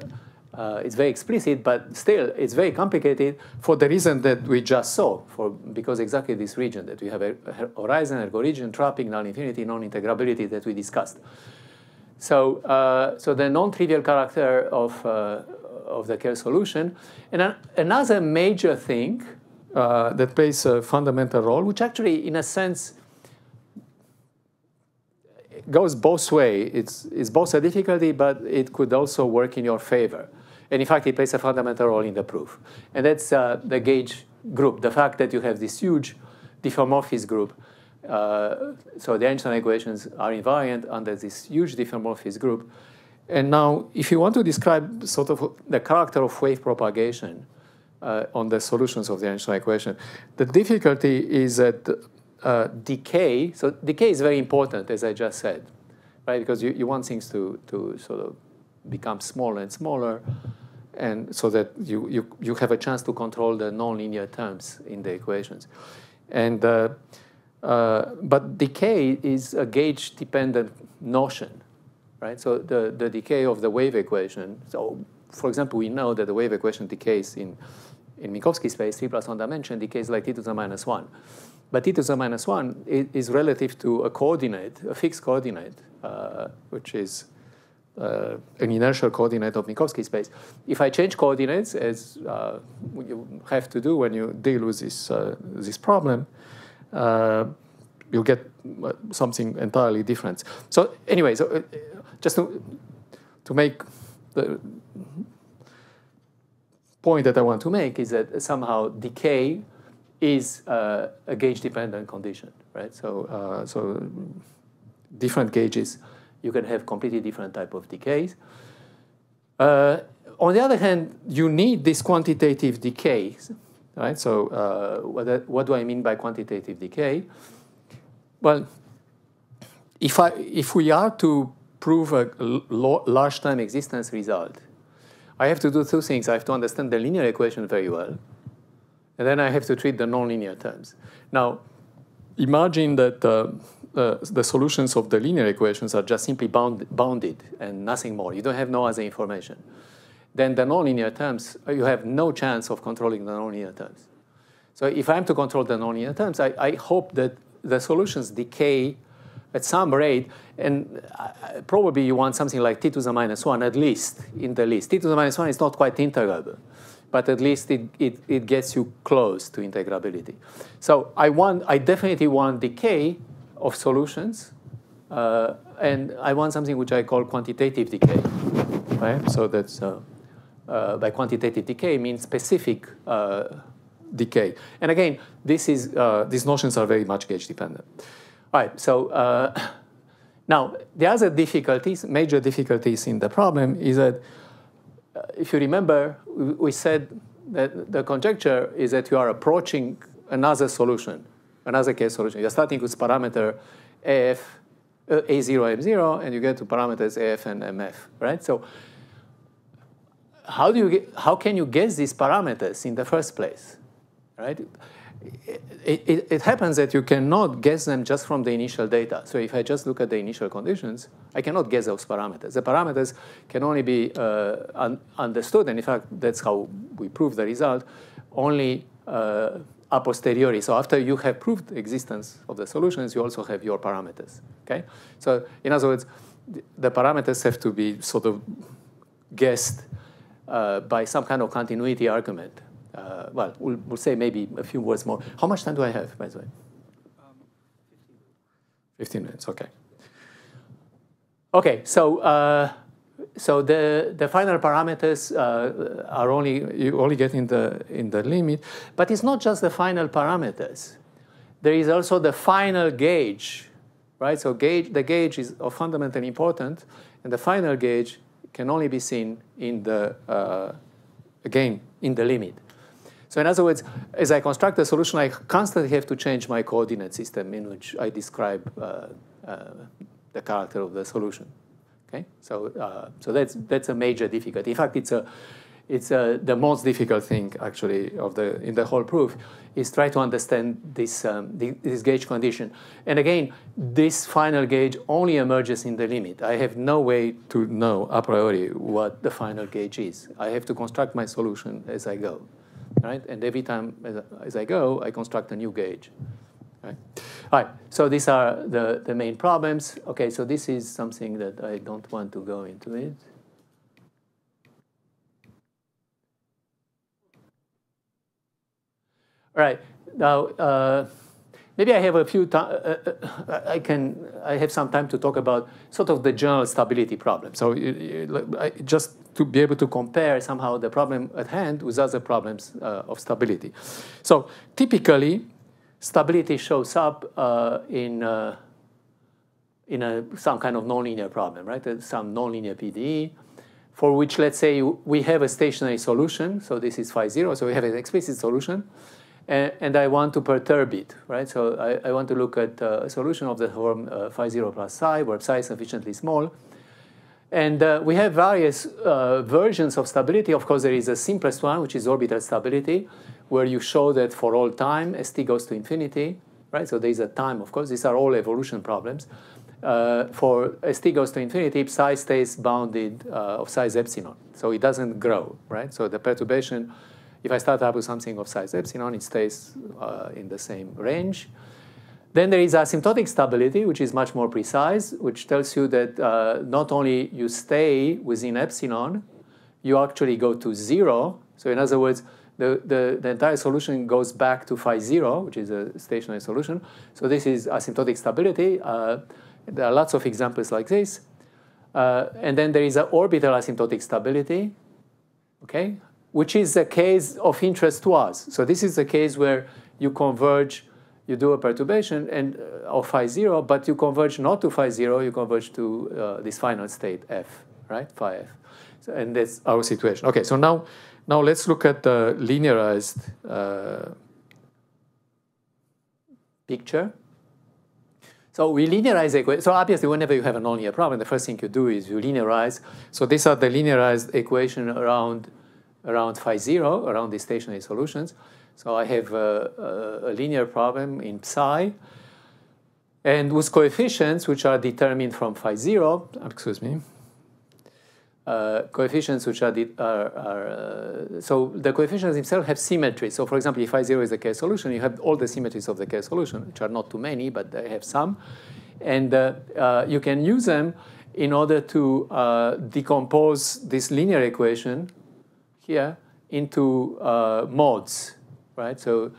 Uh, it's very explicit, but still, it's very complicated for the reason that we just saw, for, because exactly this region that we have a horizon, ergo region, trapping, null infinity, non-integrability that we discussed. So, uh, so the non-trivial character of, uh, of the Kerr solution. And an, another major thing uh, that plays a fundamental role, which actually, in a sense, goes both way. It's, it's both a difficulty, but it could also work in your favor. And in fact, it plays a fundamental role in the proof. And that's uh, the gauge group, the fact that you have this huge diffeomorphism group. Uh, so the Einstein equations are invariant under this huge diffeomorphism group. And now, if you want to describe sort of the character of wave propagation uh, on the solutions of the Einstein equation, the difficulty is that uh, decay, so decay is very important, as I just said, right? Because you, you want things to, to sort of become smaller and smaller, and so that you, you, you have a chance to control the nonlinear terms in the equations. And, uh, uh, but decay is a gauge-dependent notion, right? So the, the decay of the wave equation, so for example, we know that the wave equation decays in, in Minkowski space, 3 plus 1 dimension, decays like t to the minus 1. But t to the minus 1 is, relative to a coordinate, a fixed coordinate, uh, which is uh, an inertial coordinate of Minkowski space. If I change coordinates, as uh, you have to do when you deal with this, uh, this problem, uh, you'll get uh, something entirely different. So anyway, so just to, to make the point that I want to make is that somehow decay is uh, a gauge-dependent condition, right? So, uh, so different gauges, you can have completely different type of decays. Uh, on the other hand, you need this quantitative decay, right? So uh, what, what do I mean by quantitative decay? Well, if, I, if we are to prove a large time existence result, I have to do two things. I have to understand the linear equation very well, and then I have to treat the nonlinear terms. Now, imagine that uh, uh, the solutions of the linear equations are just simply bound, bounded and nothing more. You don't have no other information. Then the nonlinear terms, uh, you have no chance of controlling the nonlinear terms. So if I'm to control the nonlinear terms, I, I hope that the solutions decay at some rate, and uh, probably you want something like t to the minus 1 at least in the least. t to the minus 1 is not quite integrable but at least it, it, it gets you close to integrability. So I, want, I definitely want decay of solutions, uh, and I want something which I call quantitative decay. Right? So that's uh, uh, by quantitative decay means specific uh, decay. And again, this is, these notions are very much gauge dependent. All right, so uh, now the other difficulties, major difficulties in the problem is that uh, if you remember, we said that the conjecture is that you are approaching another solution, another Kerr solution. You're starting with parameter AF, uh, A0, M0, and you get to parameters AF and MF, right? So how, do you get, how can you guess these parameters in the first place, right? It, it, it, happens that you cannot guess them just from the initial data. So if I just look at the initial conditions, I cannot guess those parameters. The parameters can only be uh, un understood, and in fact, that's how we prove the result, only uh, a posteriori. So after you have proved the existence of the solutions, you also have your parameters, okay? So in other words, the parameters have to be sort of guessed uh, by some kind of continuity argument uh, well, well, we'll say maybe a few words more. How much time do I have, by the way? Um, 15 minutes, okay. Okay, so uh, so the the final parameters uh, are only you only get in the in the limit, but it's not just the final parameters. There is also the final gauge, right? So gauge the gauge is of fundamental importance, and the final gauge can only be seen in the uh, again in the limit. So in other words, as I construct a solution, I constantly have to change my coordinate system in which I describe uh, uh, the character of the solution. Okay, so uh, so that's that's a major difficulty. In fact, it's a it's a, the most difficult thing actually of the in the whole proof is try to understand this um, the, this gauge condition. And again, this final gauge only emerges in the limit. I have no way to know a priori what the final gauge is. I have to construct my solution as I go right? And every time as, I go, I construct a new gauge. Right? All right, so these are the, the main problems. Okay, so this is something that I don't want to go into it. All right, now, uh, maybe I have a few time. Uh, uh, I can. I have some time to talk about sort of the general stability problem. So just to be able to compare somehow the problem at hand with other problems uh, of stability. So typically, stability shows up uh, in uh, in a, some kind of nonlinear problem, right? some nonlinear PDE for which, let's say, we have a stationary solution. So this is phi 0. So we have an explicit solution. And, and I want to perturb it, right? So I, I want to look at uh, a solution of the form uh, phi 0 plus psi, where psi is sufficiently small. And uh, we have various uh, versions of stability. Of course, there is a simplest one, which is orbital stability, where you show that for all time, st goes to infinity, right? So there is a time, of course. These are all evolution problems uh, for as t goes to infinity, psi stays bounded uh, of size epsilon. So it doesn't grow, right? So the perturbation, if I start up with something of size epsilon, it stays uh, in the same range. Then there is asymptotic stability, which is much more precise, which tells you that uh, not only you stay within epsilon, you actually go to zero. So in other words, the, the, the, entire solution goes back to phi zero, which is a stationary solution. So this is asymptotic stability. Uh, there are lots of examples like this. Uh, and then there is an orbital asymptotic stability, okay, which is a case of interest to us. So this is the case where you converge, you do a perturbation and uh, of phi zero, but you converge not to phi zero, you converge to uh, this final state f, right, phi f. So, and that's our situation. Okay, so now, now let's look at the linearized uh, picture. So we linearize the. So obviously, whenever you have a nonlinear problem, the first thing you do is you linearize. So these are the linearized equation around, around phi zero, around the stationary solutions. So I have a, a, a linear problem in psi, and with coefficients which are determined from phi zero, excuse me, uh, coefficients which are, are, are uh, so the coefficients themselves have symmetry. So for example, if phi zero is the Kerr solution, you have all the symmetries of the Kerr solution, which are not too many, but they have some. And uh, uh you can use them in order to uh, decompose this linear equation here into modes, right? So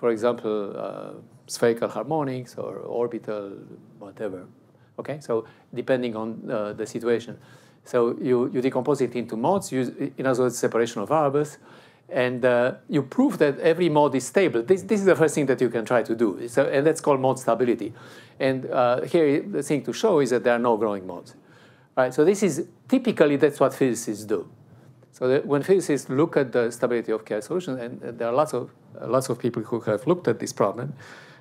for example, spherical harmonics or orbital, whatever. Okay, so depending on the situation. So you, you decompose it into modes, you, in other words, separation of variables, and uh, you prove that every mode is stable. This, this is the first thing that you can try to do, so, and that's called mode stability. And uh, here, the thing to show is that there are no growing modes. Right, so this is typically that's what physicists do. So when physicists look at the stability of Kerr solutions, and there are lots of uh, lots of people who have looked at this problem,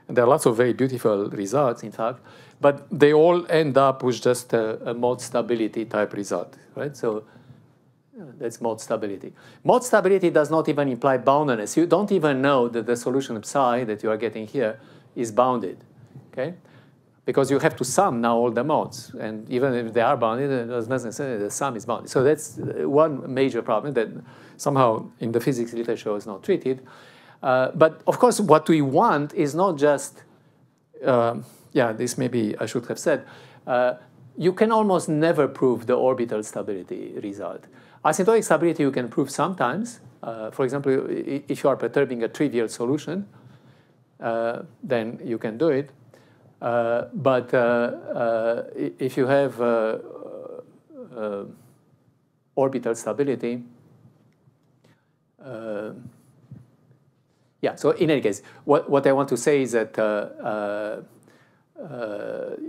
and there are lots of very beautiful results, in fact. But they all end up with just a, a mode stability type result, right? So that's mode stability. Mode stability does not even imply boundedness. You don't even know that the solution psi that you are getting here is bounded, okay? Because you have to sum now all the modes. And even if they are bounded, it doesn't necessarily the sum is bounded. So that's one major problem that somehow in the physics literature is not treated. Uh, but of course, what we want is not just uh, yeah, this maybe I should have said, uh, you can almost never prove the orbital stability result. Asymptotic stability you can prove sometimes. Uh, for example, if you are perturbing a trivial solution, uh, then you can do it. Uh, but uh, uh, if you have orbital stability, yeah, so in any case, what, what I want to say is that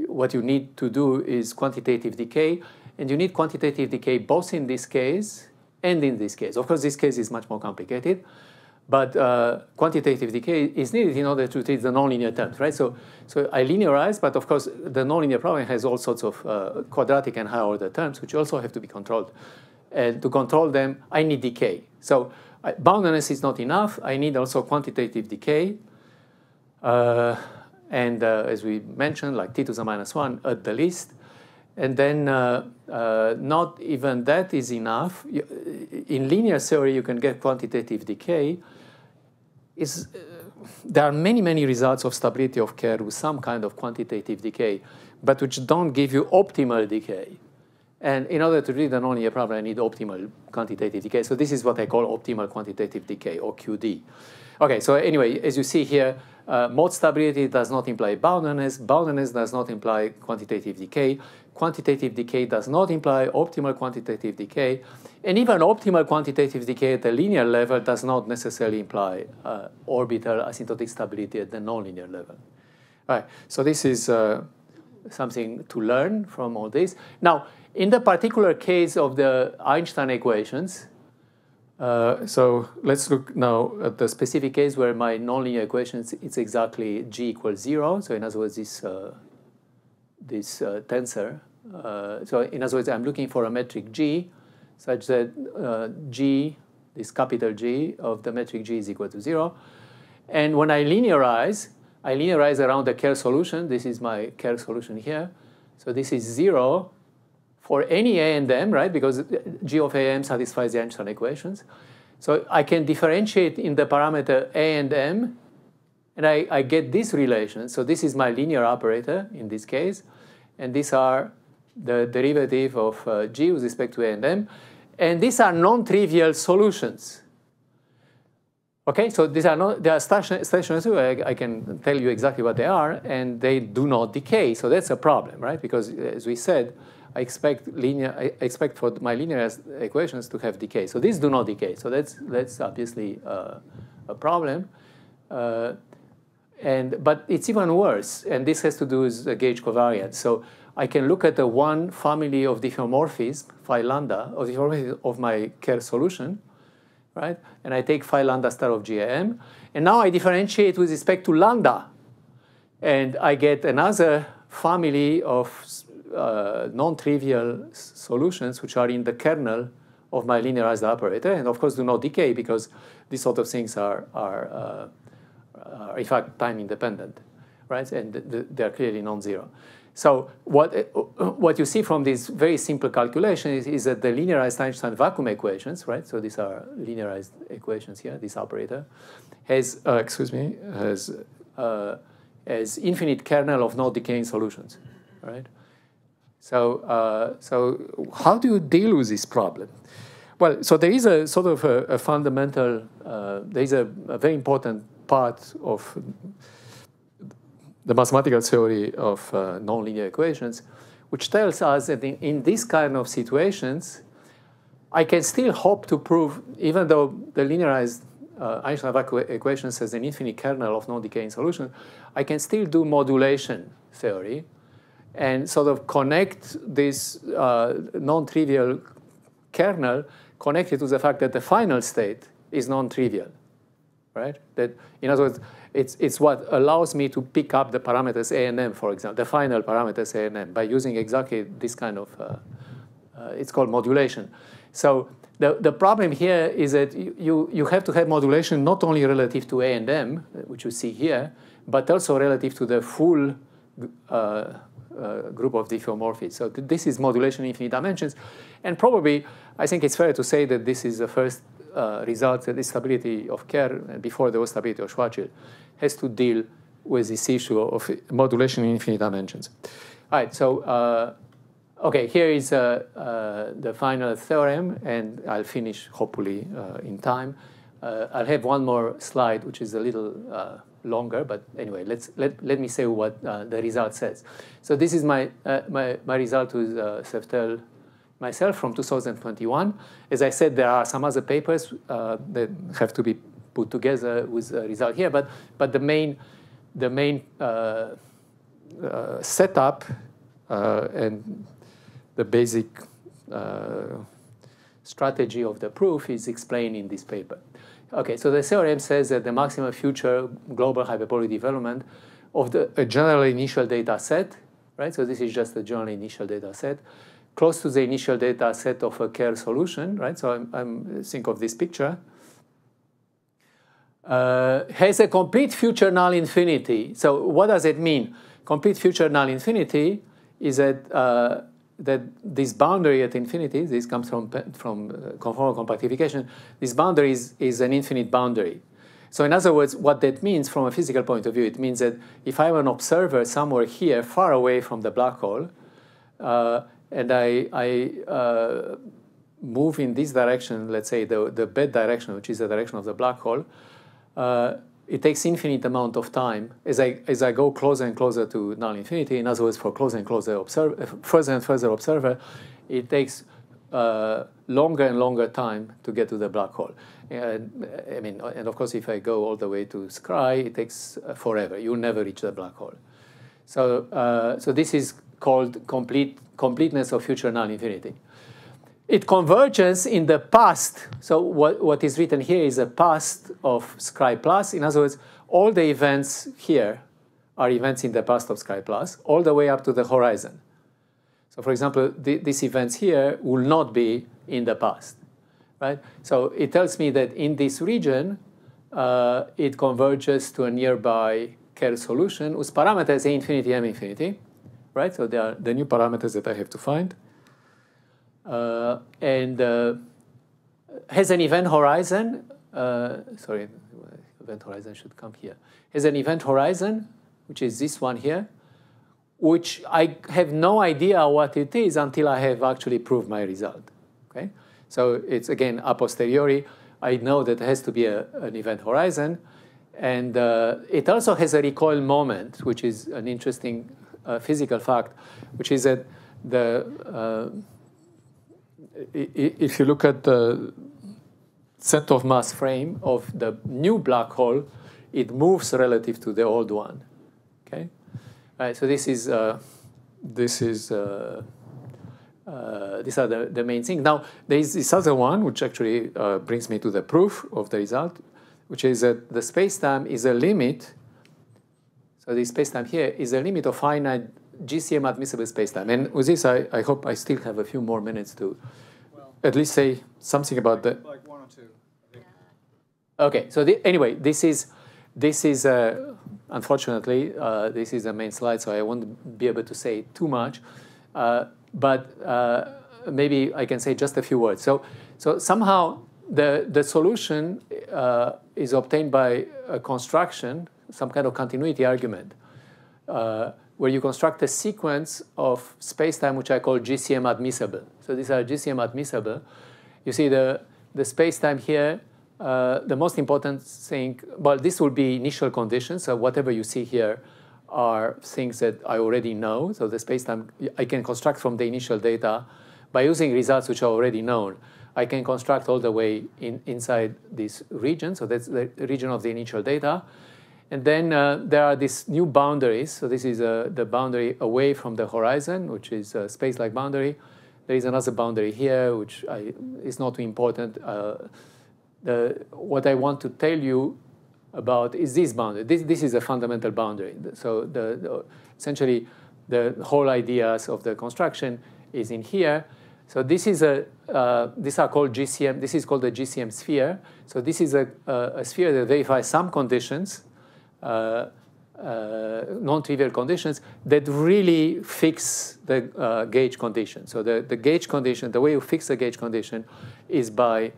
what you need to do is quantitative decay, and you need quantitative decay both in this case and in this case. Of course, this case is much more complicated, but uh, quantitative decay is needed in order to treat the nonlinear terms, right? So, so I linearize, but of course, the nonlinear problem has all sorts of uh, quadratic and higher order terms, which also have to be controlled. And to control them, I need decay. So boundedness is not enough. I need also quantitative decay. Uh, and uh, as we mentioned, like t to the minus 1 at the least. And then uh, uh, not even that is enough. In linear theory, you can get quantitative decay. Is, there are many, many results of stability of Kerr with some kind of quantitative decay, but which don't give you optimal decay. And in order to read the nonlinear problem, I need optimal quantitative decay. So this is what I call optimal quantitative decay, or QD. Okay, so anyway, as you see here, Uh, mode stability does not imply boundedness. Boundedness does not imply quantitative decay. Quantitative decay does not imply optimal quantitative decay. And even optimal quantitative decay at the linear level does not necessarily imply uh, orbital asymptotic stability at the nonlinear level. Right, so this is uh, something to learn from all this. Now, in the particular case of the Einstein equations, uh, so let's look now at the specific case where my nonlinear equations it's exactly g equals zero. So in other words, this uh, this uh, tensor. Uh, so in other words, I'm looking for a metric g such that uh, g, this capital G of the metric g is equal to zero. And when I linearize, I linearize around the Kerr solution. This is my Kerr solution here. So this is zero for any a and m, right? Because g of a m satisfies the Einstein equations. So I can differentiate in the parameter a and m, and I, I get this relation. So this is my linear operator in this case, and these are the derivative of uh, g with respect to a and m. And these are non-trivial solutions. Okay, so these are not, they are stationary, I, I, can tell you exactly what they are, and they do not decay. So that's a problem, right? Because as we said, I expect linear, I expect for my linear equations to have decay. So these do not decay. So that's that's obviously uh, a problem. Uh, and but it's even worse, and this has to do with the gauge covariance. So I can look at the one family of diffeomorphism, phi lambda, of diffeomorphism of my Kerr solution, right? And I take phi lambda star of GAM, and now I differentiate with respect to lambda, and I get another family of uh, non-trivial solutions which are in the kernel of my linearized operator, and of course do not decay because these sort of things are, are, uh, are in fact time independent, right? And they are clearly non-zero. So what, what you see from this very simple calculation is, is, that the linearized Einstein vacuum equations, right? So these are linearized equations here, this operator, has, uh, excuse me, has, uh, has infinite kernel of not decaying solutions, right? So, uh, so how do you deal with this problem? Well, so there is a sort of a, a fundamental, uh, there is a, a, very important part of the mathematical theory of uh, nonlinear equations, which tells us that in, in these kind of situations, I can still hope to prove, even though the linearized uh, Einstein equations has an infinite kernel of non-decaying solutions, I can still do modulation theory and sort of connect this uh, non-trivial kernel connected to the fact that the final state is non-trivial, right? That, in other words, it's, it's what allows me to pick up the parameters A and M, for example, the final parameters A and M, by using exactly this kind of, uh, uh, it's called modulation. So the, the problem here is that you, you have to have modulation not only relative to A and M, which you see here, but also relative to the full uh, uh, group of diffeomorphisms. So th this is modulation in infinite dimensions. And probably, I think it's fair to say that this is the first uh, result that the stability of Kerr, before the stability of Schwarzschild, has to deal with this issue of modulation in infinite dimensions. All right, so, uh, okay, here is uh, uh, the final theorem, and I'll finish, hopefully, uh, in time. I'll have one more slide, which is a little longer, but anyway, let's, let, let me say what uh, the result says. So this is my, uh, my, my result with uh, Szeftel myself from 2021. As I said, there are some other papers uh, that have to be put together with the result here, but, but the main, the main uh, uh, setup and the basic strategy of the proof is explained in this paper. Okay, so the theorem says that the maximum future global hyperbolic development of the, a general initial data set, right? So this is just a general initial data set, close to the initial data set of a Kerr solution, right? So I'm, I'm think of this picture. Uh, has a complete future null infinity. So what does it mean? Complete future null infinity is that uh, that this boundary at infinity, this comes from, from uh, conformal compactification, this boundary is, is an infinite boundary. So in other words, what that means from a physical point of view, it means that if I'm an observer somewhere here, far away from the black hole, uh, and I, I uh, move in this direction, let's say the, the bed direction, which is the direction of the black hole, uh, it takes infinite amount of time as I, as I go closer and closer to null infinity. In other words, for closer and closer observer, further and further observer, it takes uh, longer and longer time to get to the black hole. And, I mean, and of course, if I go all the way to Scri, it takes uh, forever. You'll never reach the black hole. So, uh, so this is called complete completeness of future null infinity. It converges in the past. So what, what is written here is a past of Scri plus. In other words, all the events here are events in the past of Scri plus, all the way up to the horizon. So for example, th these events here will not be in the past, right? So it tells me that in this region, uh, it converges to a nearby Kerr solution whose parameters A infinity, M infinity, right? So they are the new parameters that I have to find. Uh, and uh, has an event horizon. Uh, sorry, event horizon should come here. Has an event horizon, which is this one here, which I have no idea what it is until I have actually proved my result. Okay, so it's again a posteriori. I know that there has to be a, an event horizon, and uh, it also has a recoil moment, which is an interesting uh, physical fact, which is that the uh, if you look at the center of mass frame of the new black hole, it moves relative to the old one. Okay, All right, so this is uh, this is uh, uh, these are the, the main things. Now there is this other one, which actually uh, brings me to the proof of the result, which is that the space-time is a limit. So the space-time here is a limit of finite GCM admissible spacetime. And with this, I, I hope I still have a few more minutes to well, at least say something about that. Like one or two. Okay, so the, anyway, this is, this is uh, unfortunately, uh, this is the main slide, so I won't be able to say too much. Uh, but uh, maybe I can say just a few words. So, so somehow the, the solution uh, is obtained by a construction, some kind of continuity argument. Uh, where you construct a sequence of space-time which I call GCM admissible. So these are GCM admissible. You see the, the space-time here, uh, the most important thing, well, this will be initial conditions. So whatever you see here are things that I already know. So the space-time, I can construct from the initial data by using results which are already known. I can construct all the way in, inside this region. So that's the region of the initial data. And then uh, there are these new boundaries. So this is uh, the boundary away from the horizon, which is a space-like boundary. There is another boundary here, which I, is not too important. Uh, the, what I want to tell you about is this boundary. This, this is a fundamental boundary. So the, the, essentially, the whole ideas of the construction is in here. So this is a, uh, these are called GCM, this is called the GCM sphere. So this is a, a, a sphere that verifies some conditions non-trivial conditions that really fix the uh, gauge condition. So the, the gauge condition, the way you fix the gauge condition is by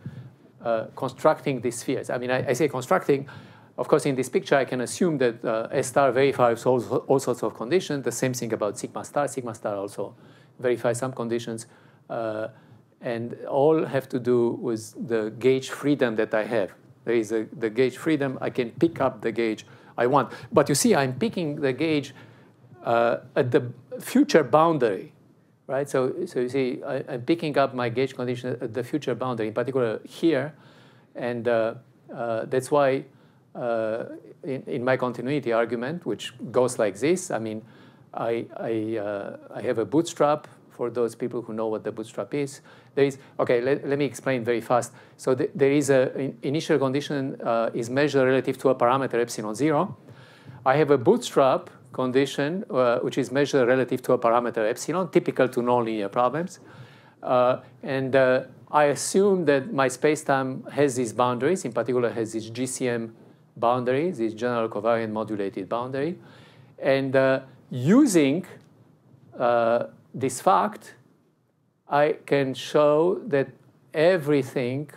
uh, constructing these spheres. I mean, I, I, say constructing. Of course, in this picture, I can assume that uh, S star verifies all, all, sorts of conditions. The same thing about sigma star. Sigma star also verifies some conditions. Uh, and all have to do with the gauge freedom that I have. There is a, the gauge freedom. I can pick up the gauge I want. But you see, I'm picking the gauge uh, at the future boundary, right? So, so you see, I, am picking up my gauge condition at the future boundary, in particular here. And uh, uh, that's why uh, in, in, my continuity argument, which goes like this, I mean, I, I, uh, I have a bootstrap for those people who know what the bootstrap is. There is, okay, let, let me explain very fast. So the, there is a in, initial condition uh, is measured relative to a parameter epsilon zero. I have a bootstrap condition uh, which is measured relative to a parameter epsilon, typical to nonlinear problems. Uh, and uh, I assume that my spacetime has these boundaries, in particular has this GCM boundary, this general covariant modulated boundary. And uh, using uh, this fact, I can show that everything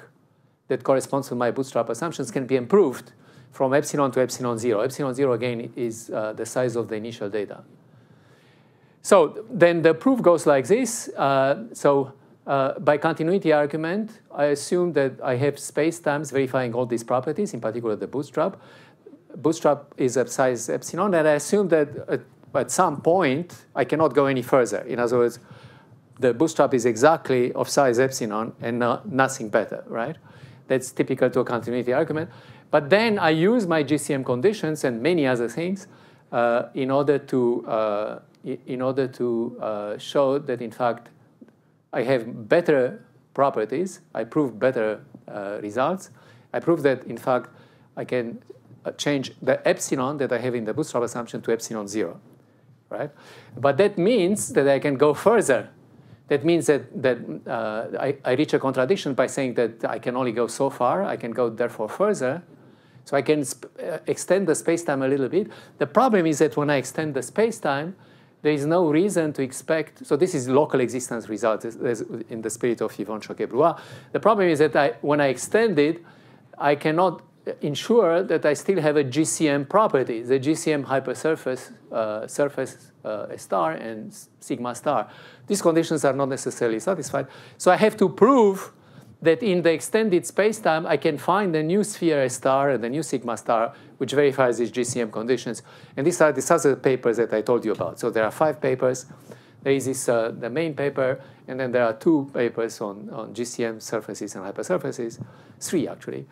that corresponds to my bootstrap assumptions can be improved from epsilon to epsilon 0. Epsilon 0, again, is uh, the size of the initial data. So then the proof goes like this. Uh, so uh, by continuity argument, I assume that I have space-times verifying all these properties, in particular the bootstrap. bootstrap is a size epsilon, and I assume that at, at some point I cannot go any further. In other words, the bootstrap is exactly of size epsilon and not, nothing better, right? That's typical to a continuity argument. But then I use my GCM conditions and many other things uh, in order to uh, in order to uh, show that in fact I have better properties. I prove better uh, results. I prove that in fact I can uh, change the epsilon that I have in the bootstrap assumption to epsilon zero, right? But that means that I can go further. That means that, that uh, I, I reach a contradiction by saying that I can only go so far. I can go therefore further. So I can uh, extend the space-time a little bit. The problem is that when I extend the space-time, there is no reason to expect, so this is local existence result in the spirit of Yvonne Choquet-Bruhat. The problem is that I, when I extend it, I cannot ensure that I still have a GCM property, the GCM hypersurface uh, surface uh, star and sigma star. These conditions are not necessarily satisfied. So I have to prove that in the extended spacetime, I can find a new sphere star and a new sigma star, which verifies these GCM conditions. And these are, these are the papers that I told you about. So there are five papers. There is this, uh, the main paper, and then there are two papers on, on GCM surfaces and hypersurfaces, three actually.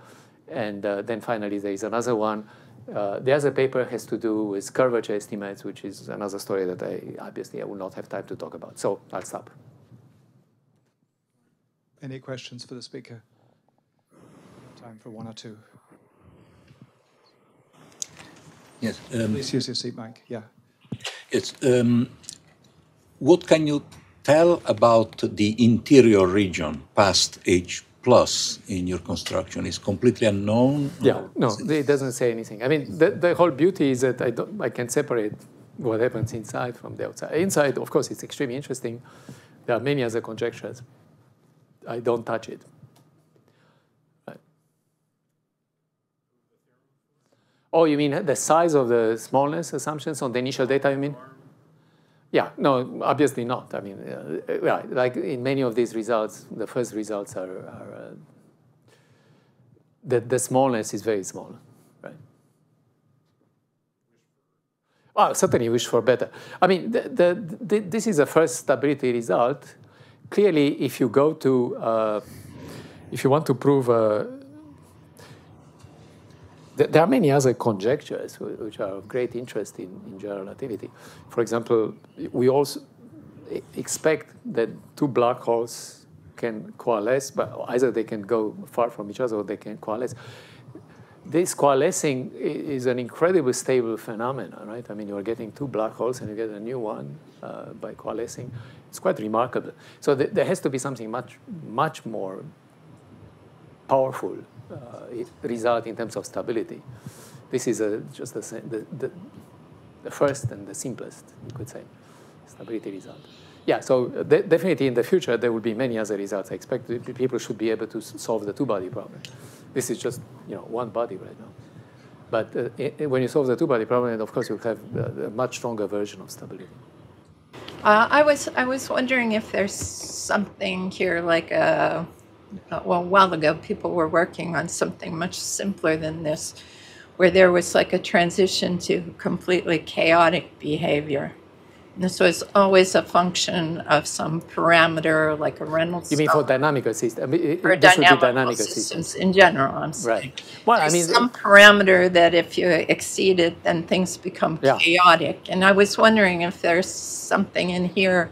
And uh, then finally, there is another one. Uh, the other paper has to do with curvature estimates, which is another story that I obviously I will not have time to talk about. So I'll stop. Any questions for the speaker? Time for one or two. Yes. Um, Please use your seat mic. Yeah. Yes. Um, what can you tell about the interior region past H plus in your construction? Is completely unknown? Yeah. No, it doesn't say anything. I mean, the, the whole beauty is that I, don't, I can separate what happens inside from the outside. Inside, of course, it's extremely interesting. There are many other conjectures. I don't touch it. Oh, you mean the size of the smallness assumptions on the initial data, you mean? Yeah, no, obviously not. I mean, uh, right, like in many of these results, the first results are, are uh, the, the smallness is very small, right? Well, certainly wish for better. I mean, the, the, the, this is a first stability result clearly, if you go to, uh, if you want to prove, th there are many other conjectures which are of great interest in, in general relativity. For example, we also expect that two black holes can coalesce, but either they can go far from each other or they can coalesce. This coalescing is an incredibly stable phenomenon, right? I mean, you're getting two black holes and you get a new one uh, by coalescing. It's quite remarkable. So th there has to be something much, much more powerful result in terms of stability. This is a, just the, the, the, first and the simplest, you could say, stability result. Yeah, so de definitely in the future, there will be many other results. I expect people should be able to solve the two-body problem. This is just you know, one body right now. But uh, it, when you solve the two-body problem, of course, you'll have a, a much stronger version of stability. Uh, I was I was wondering if there's something here like a uh, Uh, well a while ago people were working on something much simpler than this, where there was like a transition to completely chaotic behavior. And This was always a function of some parameter, like a Reynolds. You mean for dynamical systems? For dynamical, dynamical systems, systems, in general, I'm saying. Right. Well, There's I mean, some parameter that if you exceed it, then things become Yeah. chaotic. And I was wondering if there's something in here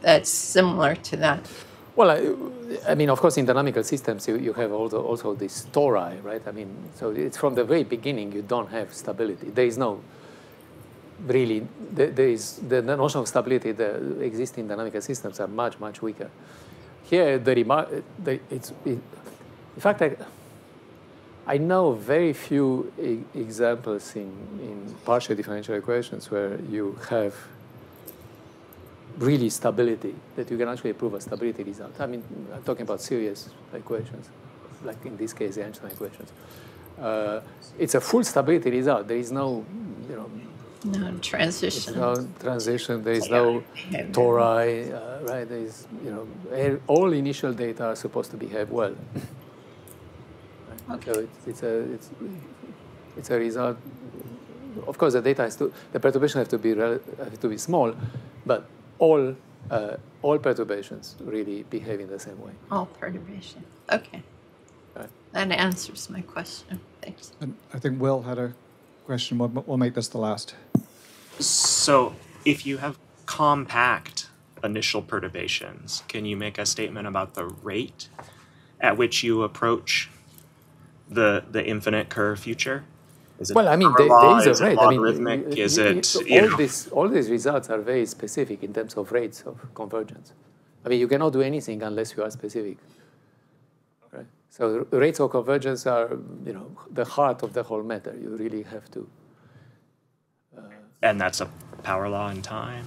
that's similar to that. Well, I, I mean, of course, in dynamical systems, you, you have also, also this tori, right? I mean, so it's from the very beginning, you don't have stability. There is no really, there, there is the notion of stability that exists in dynamical systems are much, much weaker. Here, the remark, the, it's, it, in fact, I, I know very few e examples in, in partial differential equations where you have really stability, that you can actually prove a stability result. I mean, I'm talking about serious equations, like in this case, the Einstein equations. Uh, it's a full stability result. There is no, you know, No transition. no transition. There is no tori, uh, right? There is, you know, e- all initial data are supposed to behave well. Right? So it's, it's a it's it's a result of course, the data has to, the perturbation have to be rel- have to be small, but all uh, all perturbations really behave in the same way. All perturbation. Okay. Right. That answers my question. Thanks. And I think Will had a question. We'll, we'll make this the last. So, if you have compact initial perturbations, can you make a statement about the rate at which you approach the the infinite curve future? Is it Well, I mean, there, is Is a it rate. I mean, is it you all know? these all these results are very specific in terms of rates of convergence. I mean, you cannot do anything unless you are specific. Right. So rates of convergence are, you know, the heart of the whole matter. You really have to. Uh, and that's a power law in time.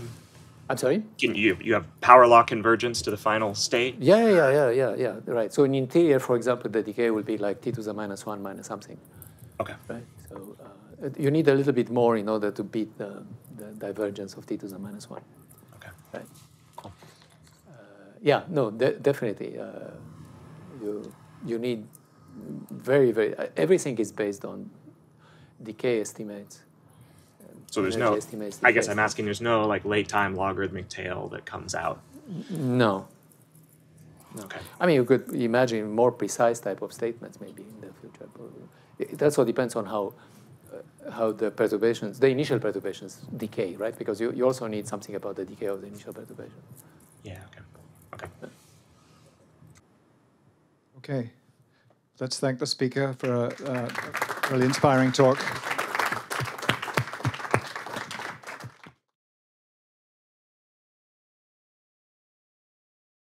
I'm sorry. Can you you have power law convergence to the final state? Yeah, yeah, yeah, yeah, yeah. Right. So in interior, for example, the decay will be like t to the minus one minus something. Okay. Right. So uh, you need a little bit more in order to beat the, the divergence of t to the minus one. Okay. Right. Uh, yeah. No. De- definitely. Uh, you you need very very uh, everything is based on decay estimates. So there's no. estimates, I guess I'm asking. There's no like late time logarithmic tail that comes out. No. Okay. I mean, you could imagine more precise type of statements maybe in the future. but It also depends on how uh, how the perturbations, the initial perturbations decay, right? Because you, you also need something about the decay of the initial perturbation. Yeah. Okay. Okay. Okay. Let's thank the speaker for a, a really inspiring talk.